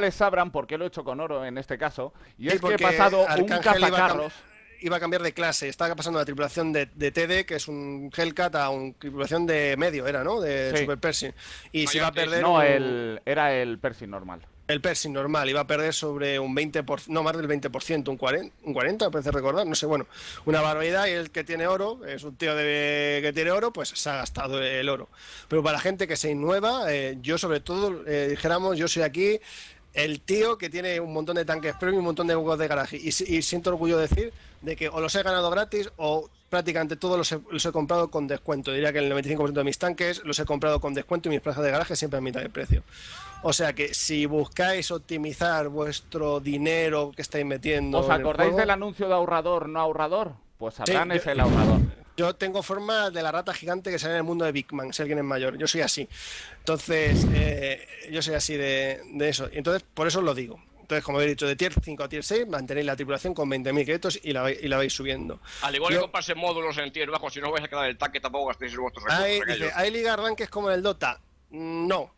les sabrán por qué lo he hecho con oro en este caso. Y Sí, es que he pasado un Arcángel cam- cazacarros. Iba a cambiar de clase, estaba pasando la tripulación de, de TD, que es un Hellcat, a una tripulación de medio, era, ¿no? De Sí. Super Pershing. Y No, se iba a perder No, un- el, era el Percy normal. el Pershing normal, iba a perder sobre un 20%, no más del 20%, un 40, un 40 me parece recordar, no sé, bueno, una barbaridad. Y el que tiene oro, es un tío de, que tiene oro, pues se ha gastado el oro. Pero para la gente que se innueva, eh, yo sobre todo, eh, dijéramos, yo soy aquí el tío que tiene un montón de tanques premium, un montón de juegos de garaje. Y, y siento orgullo de decir de que o los he ganado gratis o prácticamente todos los he, los he comprado con descuento. Diría que el 95% de mis tanques los he comprado con descuento y mis plazas de garaje siempre a mitad de precio. O sea que si buscáis optimizar vuestro dinero que estáis metiendo. ¿Os acordáis juego, del anuncio de ahorrador, no ahorrador? Pues Abraham es el ahorrador. Yo tengo forma de la rata gigante que sale en el mundo de Big Man, si alguien es mayor. Yo soy así. Entonces, eh, yo soy así de, de eso. Y Entonces, por eso os lo digo. Entonces, como he dicho, de tier 5 a tier 6 mantenéis la tripulación con 20.000 créditos y la, vais- y la vais subiendo. Al igual Yo- que comprarse módulos en tier bajo, si no vais a quedar el tanque, tampoco gastéis vuestros recursos. ¿Hay, dice, ¿hay liga arranques como en el Dota? No.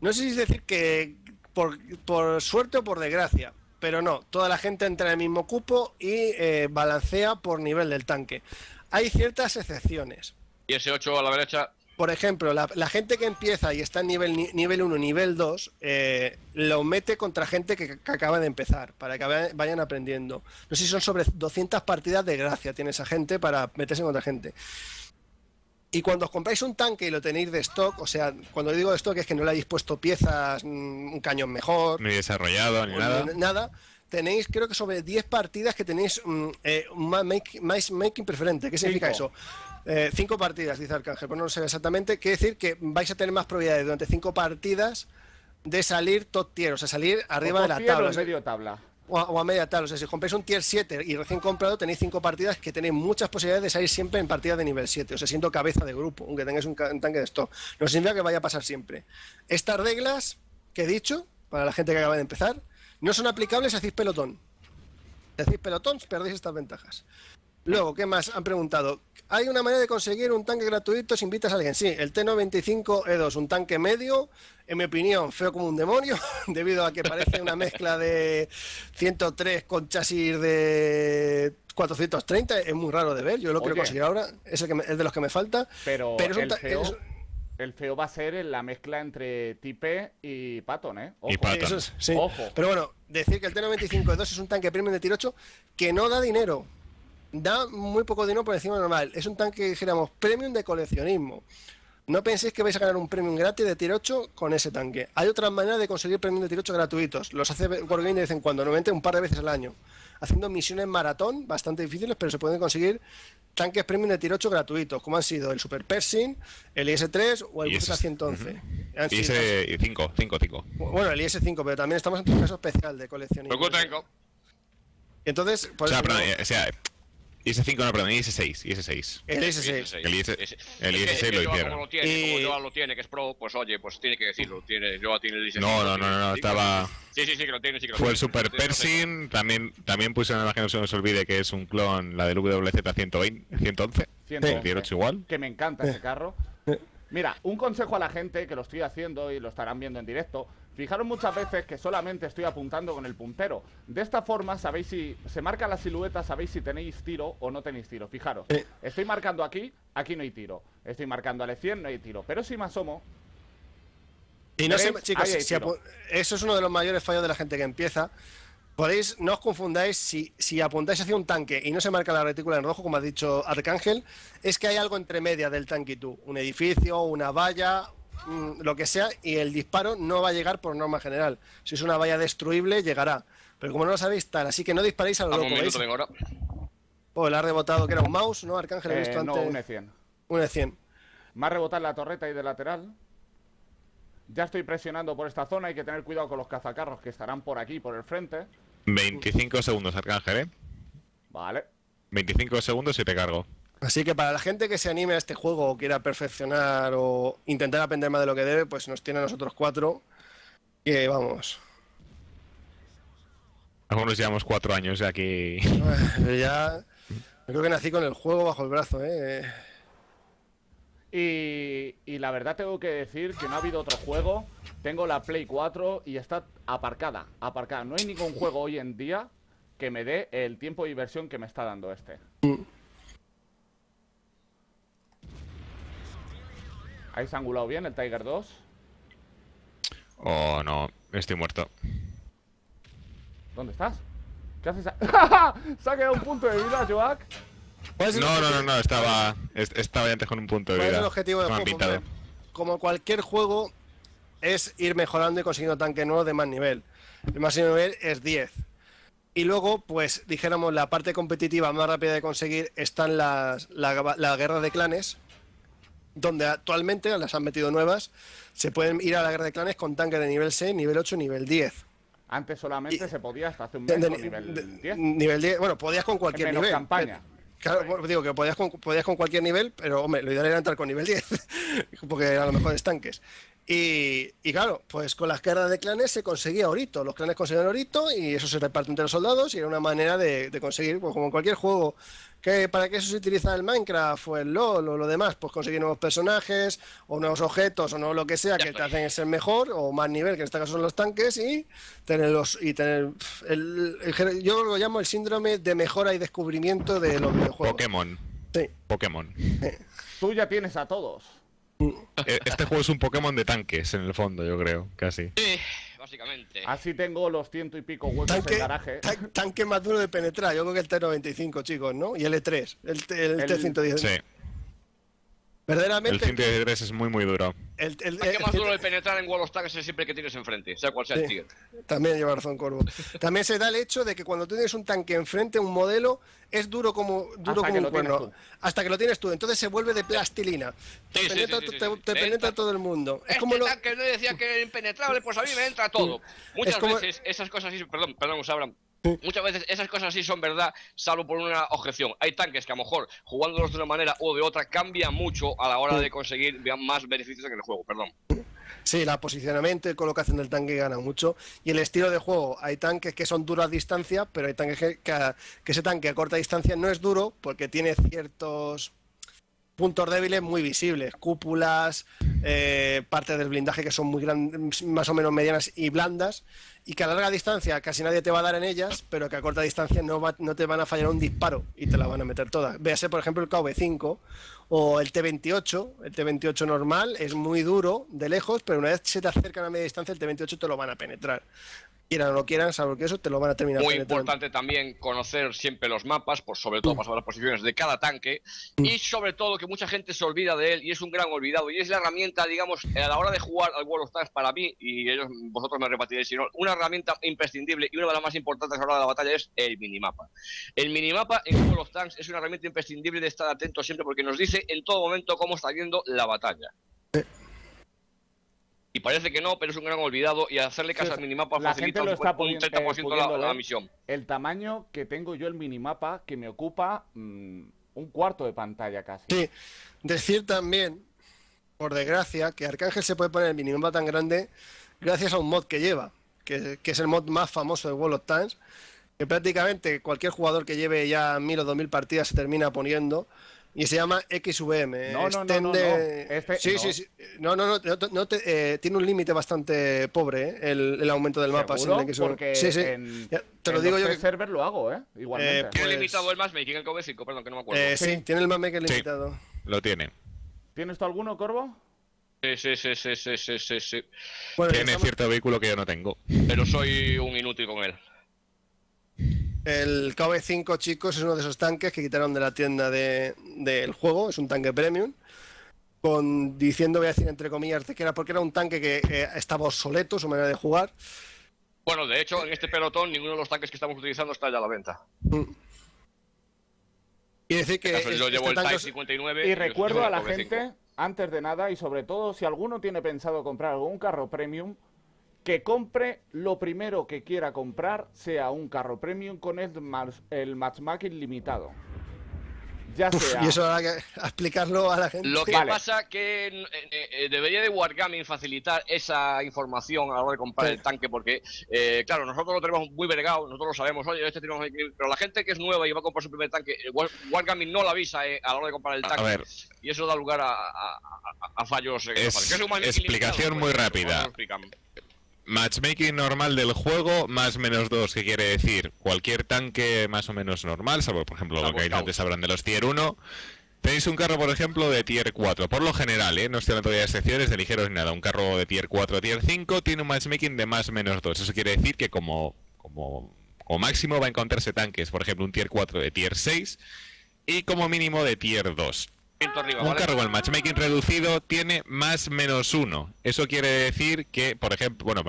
No sé si es decir que por, por suerte o por desgracia, pero no. Toda la gente entra en el mismo cupo y eh, balancea por nivel del tanque. Hay ciertas excepciones. Y ese 8 a la derecha, Por ejemplo, la, la gente que empieza y está en nivel, ni- nivel 1, nivel 2, eh, lo mete contra gente que, que acaba de empezar, para que vayan- aprendiendo. No sé si son sobre 200 partidas de gracia tiene esa gente para meterse contra gente. Y cuando os compráis un tanque y lo tenéis de stock, o sea, cuando digo de stock es que no le habéis puesto piezas, mm, un cañón mejor, Ni desarrollado, ni nada. ni nada, tenéis creo que sobre 10 partidas que tenéis mm, eh, un ma- make- preferente. ¿Qué significa Cinco. eso? Eh, cinco partidas, dice Arcángel, pues no lo sé exactamente. Quiere decir que vais a tener más probabilidades durante cinco partidas de salir top tier, o sea, salir arriba de la tabla. o sea, medio tabla. o a, o a media tabla. O sea, si compráis un tier 7 y recién comprado, tenéis cinco partidas que tenéis muchas posibilidades de salir siempre en partidas de nivel 7. O sea, siendo cabeza de grupo, aunque tengáis un tanque de stock. No significa que vaya a pasar siempre. Estas reglas que he dicho, para la gente que acaba de empezar, no son aplicables si hacéis pelotón. Si hacéis pelotón, perdéis estas ventajas. Luego, ¿qué más? Han preguntado. ¿Hay una manera de conseguir un tanque gratuito si invitas a alguien? Sí, el T95E2, un tanque medio, en mi opinión, feo como un demonio, debido a que parece una mezcla de 103 con chasis de 430. Es muy raro de ver, yo lo quiero conseguir ahora, es, el que me- de los que me falta. Pero, Pero es un el, es- el feo va a ser en la mezcla entre Tipe y Patton, ¿eh? Y Patton. Eso es- sí. Ojo. Pero bueno, decir que el T95E2 es un tanque premium de tiro 8 que no da dinero. Da muy poco dinero por encima normal. Es un tanque, dijéramos, premium de coleccionismo. No penséis que vais a ganar un premium gratis de tier 8 con ese tanque. Hay otras maneras de conseguir premium de tier 8 gratuitos. Los hace Wargame de vez en cuando, normalmente un par de veces al año. Haciendo misiones maratón, bastante difíciles, pero se pueden conseguir tanques premium de tier 8 gratuitos, como han sido el Super Pershing, el IS-3 o el Bufeta 111. Han Y sido- ese 5, 5, 5. bueno, el IS-5, pero también estamos en un caso especial de coleccionismo. Entonces, por O sea, eso perdón, no- o sea, IS5 no, perdón, IS6, IS6. el IS-6. El IS Ese. el Es que- IS6 es que lo hicieron. Como lo tiene, Y- como Joa lo tiene, que es pro, pues oye, pues tiene que decirlo. Tiene, Joa tiene el IS5. No, no, no, no, estaba... Sí, sí, sí, que lo tiene, sí que lo Fue el tiene. Super Entonces, no sé. Pershing, también, también puse una imagen, no se nos olvide, que es un clon, la del WZ 120, 111, 111. el tier 8 igual. Que me encanta ese carro. Mira, un consejo a la gente que lo estoy haciendo y lo estarán viendo en directo. Fijaros muchas veces que solamente estoy apuntando con el puntero. De esta forma sabéis si se marca la silueta, sabéis si tenéis tiro o no tenéis tiro. Fijaros, Sí. estoy marcando aquí, aquí no hay tiro. Estoy marcando al 100, no hay tiro. Pero si me asomo, Y no sé, chicos, si eso es uno de los mayores fallos de la gente que empieza. Podéis, no os confundáis, si, si apuntáis hacia un tanque y no se marca la retícula en rojo, como ha dicho Arcángel, es que hay algo entre media del tanque y tú. Un edificio, una valla, mm, lo que sea, y el disparo no va a llegar por norma general. Si es una valla destruible, llegará. Pero como no lo sabéis, tal. Así que no disparéis a lo loco, un vengo ahora. Oh, le ha rebotado, que era un mouse, ¿no? Arcángel, he eh, visto no, antes. un E100. Un E100. Más rebotar la torreta ahí de lateral. Ya estoy presionando por esta zona. Hay que tener cuidado con los cazacarros que estarán por aquí, por el frente. 25 segundos, Arcángel, ¿eh? Vale. 25 segundos y te cargo. Así que para la gente que se anime a este juego o quiera perfeccionar o intentar aprender más de lo que debe, pues nos tiene a nosotros cuatro. Que vamos. Algunos llevamos cuatro años aquí. Ya. Yo creo que nací con el juego bajo el brazo, ¿eh? Y, y la verdad tengo que decir que no ha habido otro juego Tengo la Play 4 y está aparcada, aparcada. No hay ningún juego hoy en día que me dé el tiempo de diversión que me está dando este. Ahí se ha angulado bien el Tiger 2. Oh, no, estoy muerto. ¿Dónde estás? ¿Qué haces? se ha quedado un punto de vida, Joak. ¿Cuál es el No, no, no, no, estaba, est- estaba antes con un punto de ¿Cuál es vida. el objetivo del juego? Porque, como cualquier juego, es ir mejorando y consiguiendo tanque nuevo de más nivel. El máximo nivel es 10. Y luego, pues, dijéramos, la parte competitiva más rápida de conseguir están las, la, la guerra de clanes, donde actualmente las han metido nuevas. Se pueden ir a la guerra de clanes con tanques de nivel 6, nivel 8, nivel 10. Antes solamente se podía hasta hace un mes de- con nivel de- 10. nivel 10, bueno, podías con cualquier menos nivel. campaña. pero- Claro, digo que podías con, podías con cualquier nivel, pero hombre, lo ideal era entrar con nivel 10, porque eran los mejores tanques. Y, y claro, pues con las guerras de clanes se conseguía orito, los clanes conseguían orito y eso se reparte entre los soldados y era una manera de, de conseguir, pues como en cualquier juego, que ¿para qué eso se utiliza el Minecraft o el LOL o lo demás? Pues conseguir nuevos personajes o nuevos objetos o no lo que sea Ya que te hacen ser mejor o más nivel, que en este caso son los tanques, y tener los y tener el, yo lo llamo el síndrome de mejora y descubrimiento de los videojuegos. Pokémon. Sí. Pokémon. Tú ya tienes a todos. E- Este juego es un Pokémon de tanques, en el fondo, yo creo, casi. Sí, básicamente. Así tengo los ciento y pico huecos Tanque, en garaje. tan- tanque más duro de penetrar, yo creo que el T95, chicos, ¿no? Y el E3, el, T- el El- T110. Sí, el Verdaderamente, 113 es muy, muy duro. el, el- ¿Para qué el- más duro de penetrar en of Tanks es siempre que tienes enfrente, sea cual sea el Sí. tier. También lleva razón Corvo. También se da el hecho de que cuando tienes un tanque enfrente, un modelo, es duro como, duro Hasta que como un cuerno. Hasta que lo tienes tú. Entonces se vuelve de plastilina. Te Sí, sí, penetra, sí, sí, te- sí, sí. te Te penetra todo el mundo. Es Este como lo, tanque no decía que era impenetrable, pues a mí me entra todo. Muchas como- veces esas cosas sí, perdón, perdón, Sabran. Muchas veces esas cosas sí son verdad, salvo por una objeción. Hay tanques que a lo mejor jugándolos de una manera o de otra cambia mucho a la hora de conseguir más beneficios en el juego, perdón. Sí, el posicionamiento y colocación del tanque gana mucho. Y el estilo de juego, hay tanques que son duros a distancia, pero hay tanques que, que- que ese tanque a corta distancia no es duro porque tiene ciertos puntos débiles muy visibles, cúpulas, eh, partes del blindaje que son muy grandes, más o menos medianas y blandas, y que a larga distancia casi nadie te va a dar en ellas, pero que a corta distancia no, va- no te van a fallar un disparo y te la van a meter todas. Véase, por ejemplo, el KV5 o el T28. El T28 normal es muy duro de lejos, pero una vez se te acercan a media distancia, el T28 te lo van a penetrar. Quieran o no quieran, salvo que eso te lo van a terminar Muy importante también conocer siempre los mapas, por sobre todo para saber las posiciones de cada tanque y sobre todo que mucha gente se olvida de él y es un gran olvidado y es la herramienta, digamos, a la hora de jugar al World of Tanks para mí y ellos, vosotros me repetiréis, sino una herramienta imprescindible y una de las más importantes a la hora de la batalla es el minimapa. El minimapa en World of Tanks es una herramienta imprescindible de estar atento siempre porque nos dice en todo momento cómo está yendo la batalla. Y parece que no, pero es un gran olvidado y hacerle caso Sí, al minimapa la facilita gente lo un está un poni- 30% la, pudiendo la leer. misión. El tamaño que tengo yo el minimapa que me ocupa mm, un cuarto de pantalla casi. Sí, decir también, por desgracia, que Arcángel se puede poner el minimapa tan grande gracias a un mod que lleva, que, que es el mod más famoso de World of Tanks, que prácticamente cualquier jugador que lleve ya mil o dos mil partidas se termina poniendo. Y se llama XVM. No, no, no, no, no. Este- sí, no. sí, sí. No, no, no. no te- no te- eh, tiene un límite bastante pobre, eh, el, el aumento del mapa. ¿Seguro? sin el. Porque sí, sí. en, Ya, te lo en digo los yo que- server lo hago, ¿eh? Igualmente. Eh, Tiene Pues- limitado el matchmaking el KV5, perdón, que no me acuerdo. Eh, sí, Sí. tiene el que es Sí. limitado. Lo tiene. ¿Tienes tú alguno, Corvo? Sí, sí, sí, sí, sí, sí, sí, sí. Bueno, Tiene estamos- cierto vehículo que yo no tengo. Pero soy un inútil con él. El KV5, chicos, es uno de esos tanques que quitaron de la tienda de- del juego. Es un tanque premium. Con, diciendo, voy a decir entre comillas, de que era porque era un tanque que eh, estaba obsoleto, su manera de jugar. Bueno, de hecho, en este pelotón ninguno de los tanques que estamos utilizando está ya a la venta. Y decir que. Este yo llevo este el tanque Type es- 59 Y recuerdo a la KV5. gente, antes de nada, y sobre todo, si alguno tiene pensado comprar algún carro premium, que compre lo primero que quiera comprar, sea un carro premium con el, el matchmaking limitado. ya Uf, sea... y eso habrá que explicarlo a la gente. Lo que Vale. pasa que eh, eh, debería de Wargaming facilitar esa información a la hora de comprar Sí. el tanque, porque, eh, claro, nosotros lo tenemos muy vergado, nosotros lo sabemos, oye, este tenemos pero la gente que es nueva y va a comprar su primer tanque, eh, War- Wargaming no la avisa eh, a la hora de comprar el A tanque, ver. y eso da lugar a, a- a- a fallos. eh, Es- que explicación limitado, muy pues, rápida. Matchmaking normal del juego, más menos 2, que quiere decir cualquier tanque más o menos normal, salvo por ejemplo lo que Scout. antes sabrán de los tier 1. Tenéis un carro, por ejemplo, de tier 4. Por lo general, ¿eh? no estoy hablando todavía de excepciones, de ligeros ni nada. Un carro de tier 4 tier 5 tiene un matchmaking de más menos 2. Eso quiere decir que como, como, como máximo va a encontrarse tanques, por ejemplo, un tier 4 de tier 6 y como mínimo de tier 2. Arriba, Un ¿vale? carro con el matchmaking reducido tiene más menos uno. Eso quiere decir que, por ejemplo, bueno,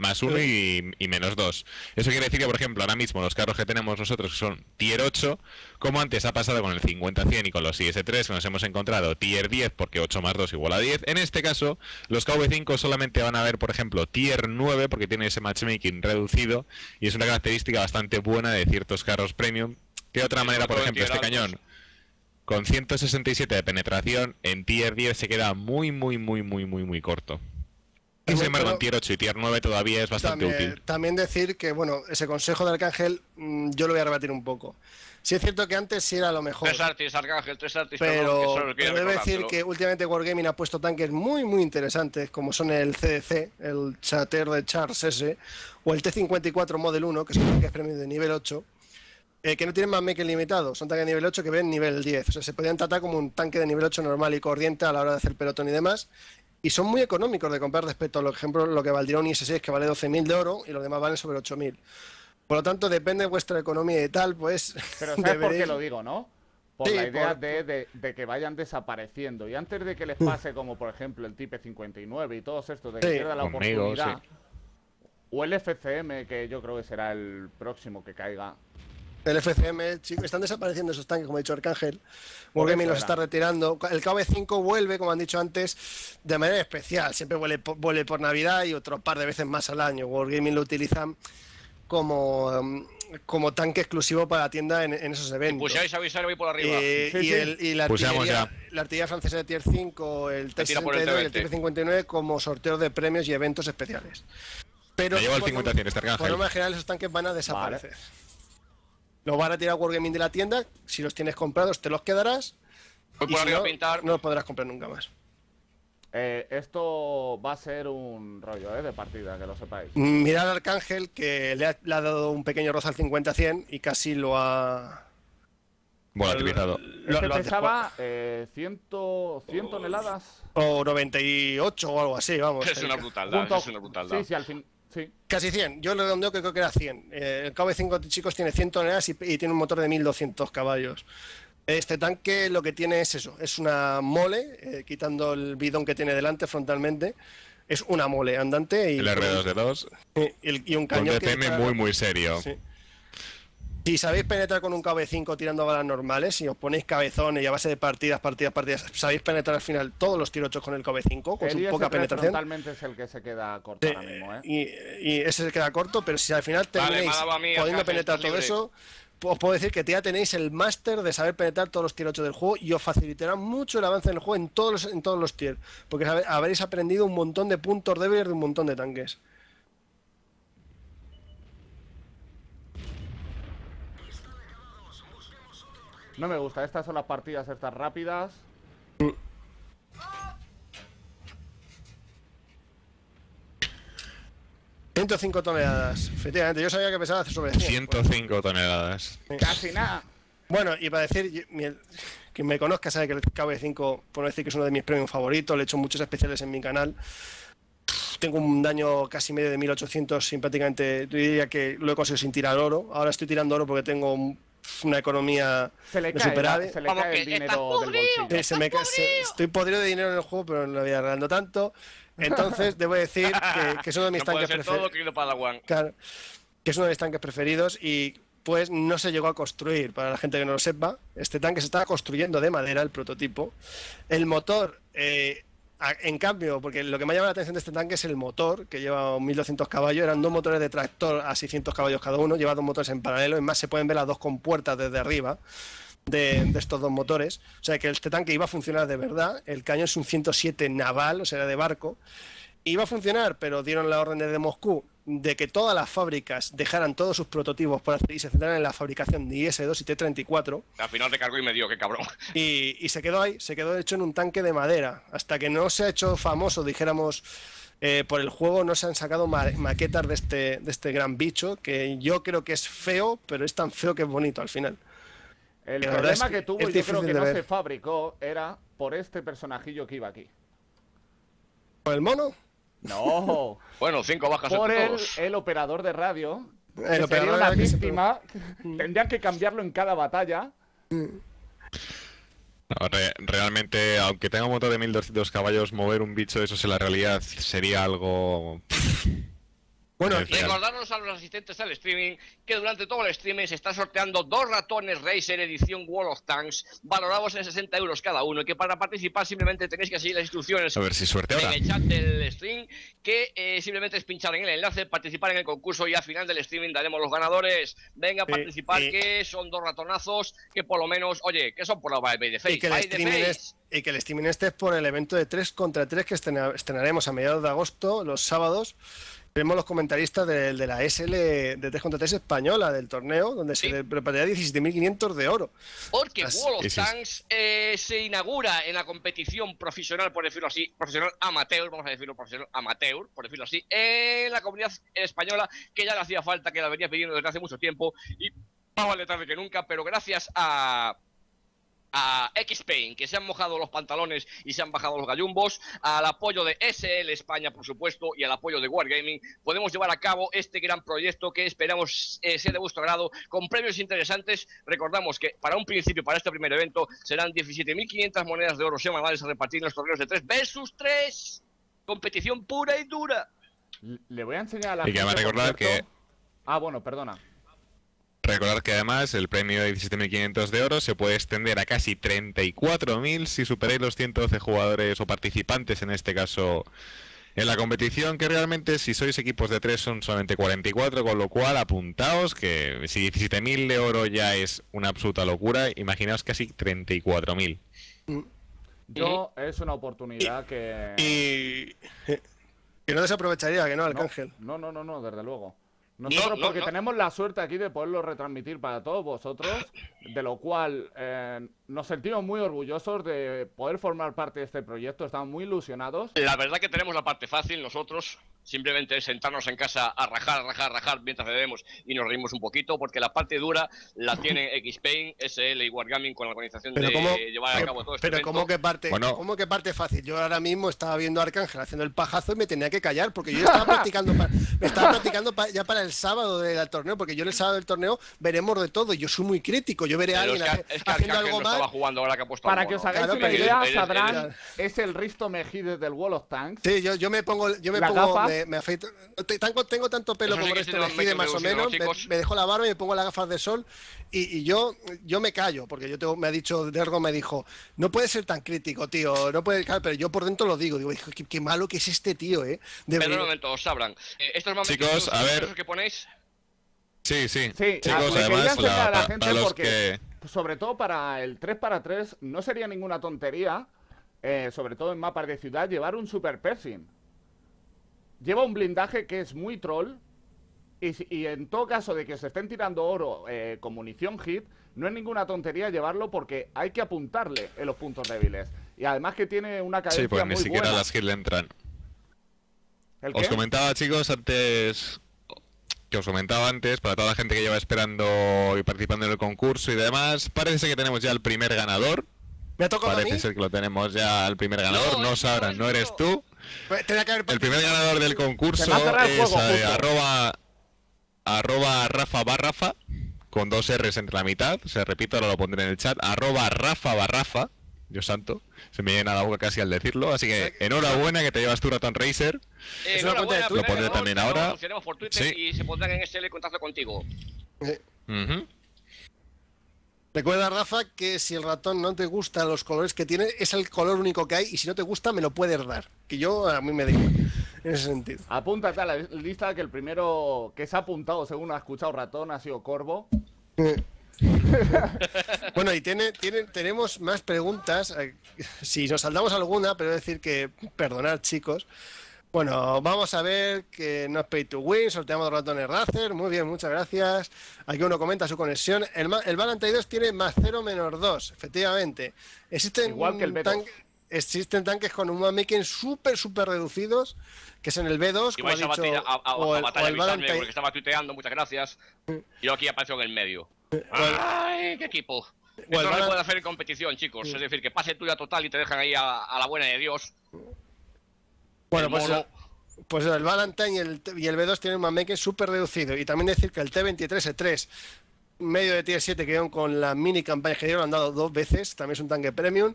más uno y, y menos dos. Eso quiere decir que, por ejemplo, ahora mismo los carros que tenemos nosotros son tier 8, como antes ha pasado con el 50-100 y con los IS-3 que nos hemos encontrado tier 10 porque 8 más 2 igual a 10, en este caso los KV5 solamente van a ver, por ejemplo, tier 9 porque tiene ese matchmaking reducido y es una característica bastante buena de ciertos carros premium. Que de otra manera, por ejemplo, este altos. cañón con 167 de penetración en tier 10 se queda muy, muy, muy, muy, muy, muy corto. Y sin También embargo, en tier 8 y tier 9 todavía es bastante También, útil. también decir que, bueno, ese consejo de Arcángel mm, yo lo voy a rebatir un poco. Sí es cierto que antes sí era lo mejor, Tres artis, Arcángel, tres artis, pero, pero debo decir que últimamente Wargaming ha puesto tanques muy, muy interesantes, como son el CDC, el Chater de Charles S, o el T-54 Model 1, que son tanques premium de nivel 8, eh, que no tienen más make limitado, son tanques de nivel 8 que ven nivel 10. O sea, se podían tratar como un tanque de nivel 8 normal y corriente a la hora de hacer pelotón y demás. Y son muy económicos de comprar respecto a, por ejemplo, lo que valdría un IS-6 que vale 12.000 de oro y los demás valen sobre 8.000. Por lo tanto, depende de vuestra economía y tal, pues... Pero ¿sabes por qué lo digo, no? Por Sí, la idea por- de, de- de que vayan desapareciendo. Y antes de que les pase, como por ejemplo el Type 59 y todos estos, de que Sí. pierda la Conmigo, oportunidad. sí. O el FCM, que yo creo que será el próximo que caiga. El FCM, chicos, están desapareciendo esos tanques, como ha dicho Arcángel. Wargaming los está retirando. El KV5 vuelve, como han dicho antes, de manera especial. Siempre vuelve por, vuelve por Navidad y otro par de veces más al año. Wargaming lo utilizan como, como tanque exclusivo para la tienda en, en esos eventos. Pusháis avisar, voy por arriba. Eh, Sí, y, sí. el- y la, artillería, la artillería francesa de Tier 5, el por el T-62 y el T20. T-59 como sorteo de premios y eventos especiales. Pero Me llevo el por 50 100 este por norma general esos tanques van a desaparecer. Los van a tirar Wargaming de la tienda. Si los tienes comprados, te los quedarás. Voy y por si arriba no, a pintar. no los podrás comprar nunca más. Eh, esto va a ser un rollo ¿eh? de partida, que lo sepáis. Mirad al Arcángel que le ha, le ha dado un pequeño roce al 50-100 y casi lo ha. Volatilizado. lo- lo ha- pesaba eh, 100, 100 toneladas. O 98 o algo así, vamos. Es una brutalidad, es una brutalidad. Sí, sí, al fin. Sí. Casi 100. Yo le redondeo que creo que era 100. Eh, el KV5, chicos, tiene 100 toneladas y, y tiene un motor de 1200 caballos. Este tanque lo que tiene es eso, es una mole, eh, quitando el bidón que tiene delante frontalmente, es una mole andante y, El R2D2 y, y un cañón que DPM dispara- muy, muy serio. Sí. Si sabéis penetrar con un KV5 tirando balas normales, si os ponéis cabezones y a base de partidas, partidas, partidas, sabéis penetrar al final todos los tiros con el KV5 con El su IS-3 poca penetración. frontalmente es el que se queda corto ahora mismo, ¿eh? y, y ese se queda corto, pero si al final Vale, mí, pudiendo Arcángel, penetrar todo libre. eso, os puedo decir que ya tenéis el máster de saber penetrar todos los tier 8 del juego y os facilitará mucho el avance en el juego en todos los, en todos los tier, porque habréis aprendido un montón de puntos débiles de un montón de tanques. No me gusta. Estas son las partidas estas rápidas. 105 toneladas, efectivamente, yo sabía que pesaba sobre 100. 105 toneladas. Casi nada. Bueno, y para decir, quien me conozca sabe que el KB5, por no decir que es uno de mis premios favoritos, le he hecho muchos especiales en mi canal. Tengo un daño casi medio de 1800 sin prácticamente, yo diría que lo he conseguido sin tirar oro. Ahora estoy tirando oro porque tengo un- una economía Se le de cae, la- superávit. se le Vamos, cae el dinero del bolsillo. Se me se- estoy podrido de dinero en el juego, pero no lo voy arreglando tanto. Entonces, debo decir que, que es uno de mis No tanques preferidos. Claro, que es uno de mis tanques preferidos y pues no se llegó a construir. Para la gente que no lo sepa, este tanque se estaba construyendo de madera, el prototipo. El motor, eh, en cambio, porque lo que me llama la atención de este tanque es el motor, que lleva 1200 caballos, eran dos motores de tractor a 600 caballos cada uno, lleva dos motores en paralelo, es más, se pueden ver las dos compuertas desde arriba. de, de estos dos motores. O sea que este tanque iba a funcionar de verdad. El cañón es un 107 naval, o sea, de barco. Iba a funcionar, pero dieron la orden desde Moscú de que todas las fábricas dejaran todos sus prototipos por hacer y se centraran en la fabricación de IS-2 y T-34 Al final recargó y me dio, qué cabrón. y, y se quedó ahí, se quedó hecho en un tanque de madera. Hasta que no se ha hecho famoso, dijéramos, eh, por el juego, no se han sacado ma- maquetas de este, de este gran bicho, que yo creo que es feo, pero es tan feo que es bonito al final. El La problema es que que tuvo, es y yo creo que no ver. se fabricó, era por este personajillo que iba aquí. ¿Por el mono? No, Bueno, cinco bajas por entre el, todos. el operador de radio. El que sería operador una que se- víctima. Tendrían que cambiarlo en cada batalla. No, re- realmente, aunque tenga un motor de 1200 caballos, mover un bicho de esos en la realidad sería algo. Bueno. Recordarnos a los asistentes al streaming que durante todo el streaming se está sorteando dos ratones Racer edición World of Tanks valorados en 60 euros cada uno y que para participar simplemente tenéis que seguir las instrucciones A ver si suerte ahora. en el chat del stream que eh, simplemente es pinchar en el enlace, participar en el concurso y al final del streaming daremos los ganadores. Venga a participar que son dos ratonazos que por lo menos, oye, que son por la by the face, y que, el streaming es- y que el streaming este es por el evento de 3 contra 3 que estrena- estrenaremos a mediados de agosto, los sábados. Veremos los comentaristas de, la SL de 3 contra 3 española del torneo, donde Sí. se le prepararía 17.500 de oro. Porque of sí. Tanks eh, se inaugura en la competición profesional, por decirlo así, profesional amateur, vamos a decirlo profesional amateur, por decirlo así, en la comunidad española, que ya le hacía falta, que la venía pidiendo desde hace mucho tiempo y más vale tarde que nunca, pero gracias a a X-Pain, que se han mojado los pantalones y se han bajado los gallumbos, al apoyo de SL España, por supuesto, y al apoyo de Wargaming, podemos llevar a cabo este gran proyecto que esperamos eh, sea de vuestro grado, con premios interesantes. Recordamos que para un principio, para este primer evento, serán 17.500 monedas de oro semanales a repartir en los torneos de 3 versus 3. Competición pura y dura. Le voy a enseñar a la Y que recordar que- Ah, bueno, perdona. Recordar que además el premio de 17.500 de oro se puede extender a casi 34.000 si superáis los 112 jugadores o participantes, en este caso en la competición, que realmente si sois equipos de 3 son solamente 44, con lo cual apuntaos que si 17.000 de oro ya es una absoluta locura, imaginaos casi 34.000. Yo es una oportunidad que. Y que no desaprovecharía, que no, No, Arcángel. No, no, no, no, desde luego. Nosotros, no, porque no. tenemos la suerte aquí de poderlo retransmitir para todos vosotros, de lo cual eh, nos sentimos muy orgullosos de poder formar parte de este proyecto, estamos muy ilusionados. La verdad que tenemos la parte fácil nosotros, simplemente es sentarnos en casa a rajar, rajar, rajar mientras bebemos y nos reímos un poquito, porque la parte dura la tiene X-Pain, SL y Wargaming con la organización Pero de cómo, llevar a cabo todo este pero evento. ¿cómo que parte, Bueno. ¿cómo que parte fácil? Yo ahora mismo estaba viendo a Arcángel haciendo el pajazo y me tenía que callar porque yo estaba practicando, me estaba practicando pa- ya para el sábado del torneo, porque yo en el sábado del torneo veremos de todo. Yo soy muy crítico, yo veré a alguien es que, hace- es que haciendo Arcángel algo no estaba jugando ahora que ha puesto Para que os hagáis Claro, una idea, Sadran es el Risto Mejides del Wall of Tanks. Sí, yo, yo me pongo, yo me ¿Las pongo, gafas? me, me afeito. te- Tengo, tengo tanto pelo Eso sí como este tiene Mejide, más o menos. Me, dejo la barba y me pongo las gafas de sol. Y, y yo, yo me callo, porque yo tengo, me ha dicho, Dergo me dijo, no puedes ser tan crítico, tío. No puedes, claro, pero yo por dentro lo digo. Digo, "Hijo, qué, qué malo que es este tío, ¿eh? De Pero un verdad. momento, os sabrán. Eh, estos momentos Chicos, a ver. que ponéis, Sí, sí. Sí, Chicos, quería además, la- a la pa- gente para los porque, que... sobre todo para el 3 para 3, no sería ninguna tontería, eh, sobre todo en mapas de ciudad, llevar un super piercing. Lleva un blindaje que es muy troll. Y, y en todo caso de que se estén tirando oro eh, con munición hit, no es ninguna tontería llevarlo porque hay que apuntarle en los puntos débiles. Y además que tiene una cadencia Sí, pues ni muy siquiera buena. las kills le entran. ¿El Os qué? comentaba, chicos, antes que os comentaba antes, para toda la gente que lleva esperando y participando en el concurso y demás, parece que tenemos ya el primer ganador. ¿Me ha tocado a Parece mí? ser que lo tenemos ya el primer ganador. No, No, es no eres tú. Pues tenía que haber El primer ganador del concurso es juego, eh, arroba, arroba Rafa Barrafa, con dos R's entre la mitad. Se repito, ahora lo pondré en el chat. Arroba Rafa Barrafa. Dios santo, se me llena la boca casi al decirlo. Así que enhorabuena que te llevas tu ratón Racer. eh, Es una cuenta de Twitter. Lo pondré también lo ahora. anunciaremos por Twitter Sí. y se pondrán en SL contacto contigo. Eh. Recuerda, Rafa, que si el ratón no te gustan los colores que tiene, es el color único que hay y si no te gusta, me lo puedes dar. Que yo a mí me da igual, en ese sentido. Apúntate a la lista que el primero que se ha apuntado, según ha escuchado Ratón, ha sido Corvo. Eh, bueno, y tiene, tiene, tenemos más preguntas. eh, Si nos saltamos alguna, pero decir que, perdonad chicos. Bueno, vamos a ver que no es pay to win, sorteamos ratones Razer, muy bien, muchas gracias. Aquí uno comenta su conexión. El, el Valentine 2 tiene más 0 menos 2, efectivamente. Existen, Igual que el B2. tan- existen tanques con un making súper, súper reducidos, que es en el B2, Y como ha a, a, a- o a el, batalla o el porque estaba tuiteando, muchas gracias. Y yo aquí apareció en el medio. ¡Ay, qué equipo! Esto no se puede hacer en competición, chicos. Es decir, que pase tuya total y te dejan ahí a, a la buena de Dios. Bueno, El pues, mono. pues el Valentine y el, T- y el B2 tienen un manmaking súper reducido. Y también decir que el T23 E3, medio de tier 7 que dieron con la mini campaña que dieron, han dado dos veces. También es un tanque premium.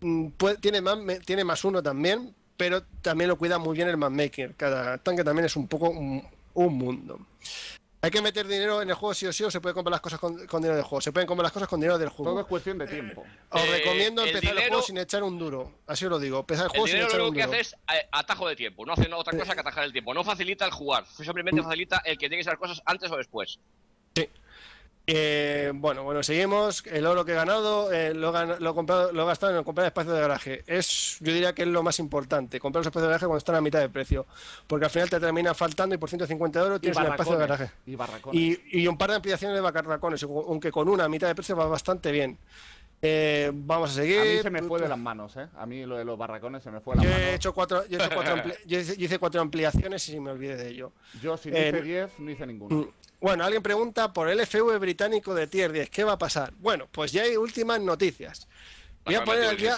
Mm, puede- tiene, más, me- tiene más uno también, pero también lo cuida muy bien el manmaker. Cada tanque también es un poco un, un mundo. Hay que meter dinero en el juego sí o sí, o se puede comprar las cosas con, con dinero del juego. Se pueden comprar las cosas con dinero del Todo juego. es cuestión de tiempo. Os Eh, recomiendo el empezar el dinero- juego sin echar un duro. Así os lo digo. Empezar el El juego sin dinero echar lo un que duro. hace es eh, atajo de tiempo. No hace nada otra cosa que atajar el tiempo. No facilita el jugar. Simplemente facilita el que llegues a las cosas antes o después. Eh, bueno, bueno, seguimos. El oro que he ganado eh, lo, lo he comprado, lo he gastado en comprar espacio de garaje. Es, yo diría que es lo más importante, comprar los espacios de garaje cuando están a mitad de precio. Porque al final te termina faltando y por 150 euros tienes un espacio de garaje. Y. Y, y un par de ampliaciones de barracones, aunque con una a mitad de precio va bastante bien. Eh, vamos a seguir. A mí se me fue de las manos, ¿eh? A mí lo de los barracones se me fue de Yo las he manos. hecho cuatro, yo he hecho cuatro, yo hice, yo hice cuatro ampliaciones y me olvidé de ello. Yo si no Eh, hice 10, no hice ninguno. Bueno, alguien pregunta por el FV británico de Tier 10. ¿Qué va a pasar? Bueno, pues ya hay últimas noticias. Voy a, poner al día,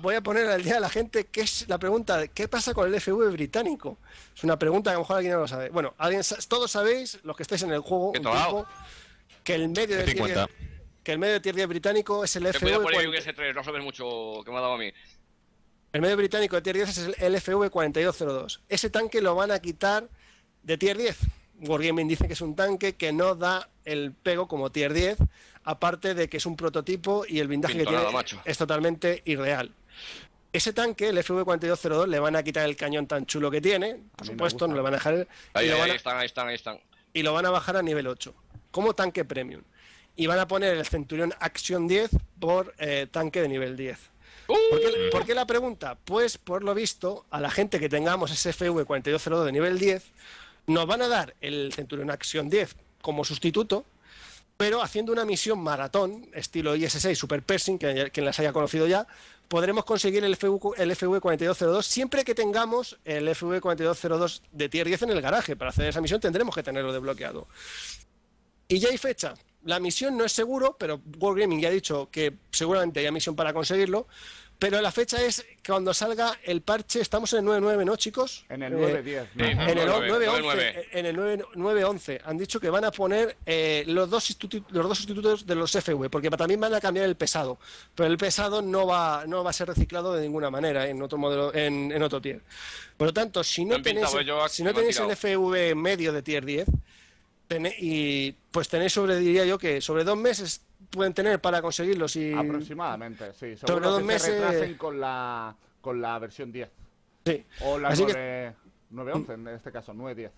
voy a poner al día a la gente qué es la pregunta de qué pasa con el FV británico. Es una pregunta que a lo mejor alguien no lo sabe. Bueno, alguien, sa- todos sabéis, los que estáis en el juego, un tiempo, que el medio de tier 50. 10, que el medio de tier 10 británico es el ahí FV S3, no sabes mucho que me ha dado a mí. el medio británico de tier 10 es el LFV 4202. Ese tanque lo van a quitar de tier 10. Wargaming dice que es un tanque que no da el pego como tier 10, aparte de que es un prototipo y el blindaje que tiene macho. es totalmente irreal. Ese tanque, el FV4202, le van a quitar el cañón tan chulo que tiene, por supuesto, no le van a dejar Ahí, y, lo ahí, van ahí a, están, ahí están, ahí están. y lo van a bajar a nivel 8, como tanque premium. Y van a poner el Centurión Action 10 por eh, tanque de nivel 10. ¿Por qué, por qué la pregunta? Pues por lo visto, a la gente que tengamos ese FV4202 de nivel 10, nos van a dar el Centurion Action 10 como sustituto, pero haciendo una misión maratón, estilo IS-6 Super Persing, que quien las haya conocido ya, podremos conseguir el, FV, el FV4202 siempre que tengamos el FV4202 de tier 10 en el garaje. Para hacer esa misión tendremos que tenerlo desbloqueado. Y ya hay fecha. La misión no es seguro, pero Wargaming ya ha dicho que seguramente haya misión para conseguirlo. Pero la fecha es cuando salga el parche. Estamos en el 9.9, ¿no, chicos? En el Eh, 9-10. sí. ¿no? en el 9-9, 9.11, en el 9 9.11 han dicho que van a poner eh, los, dos los dos sustitutos de los FV, porque también van a cambiar el pesado, pero el pesado no va, no va a ser reciclado de ninguna manera en otro modelo, en, en otro tier. Por lo tanto, si no tenéis, si no tenéis el. FV medio de tier 10, tene- y pues tenéis sobre, diría yo que sobre dos meses pueden tener para conseguirlos y Aproximadamente, sí. Sobre dos que meses- se retrasen con la, con la versión 10. sí. O la Así que- 9, 911 en este caso, 910.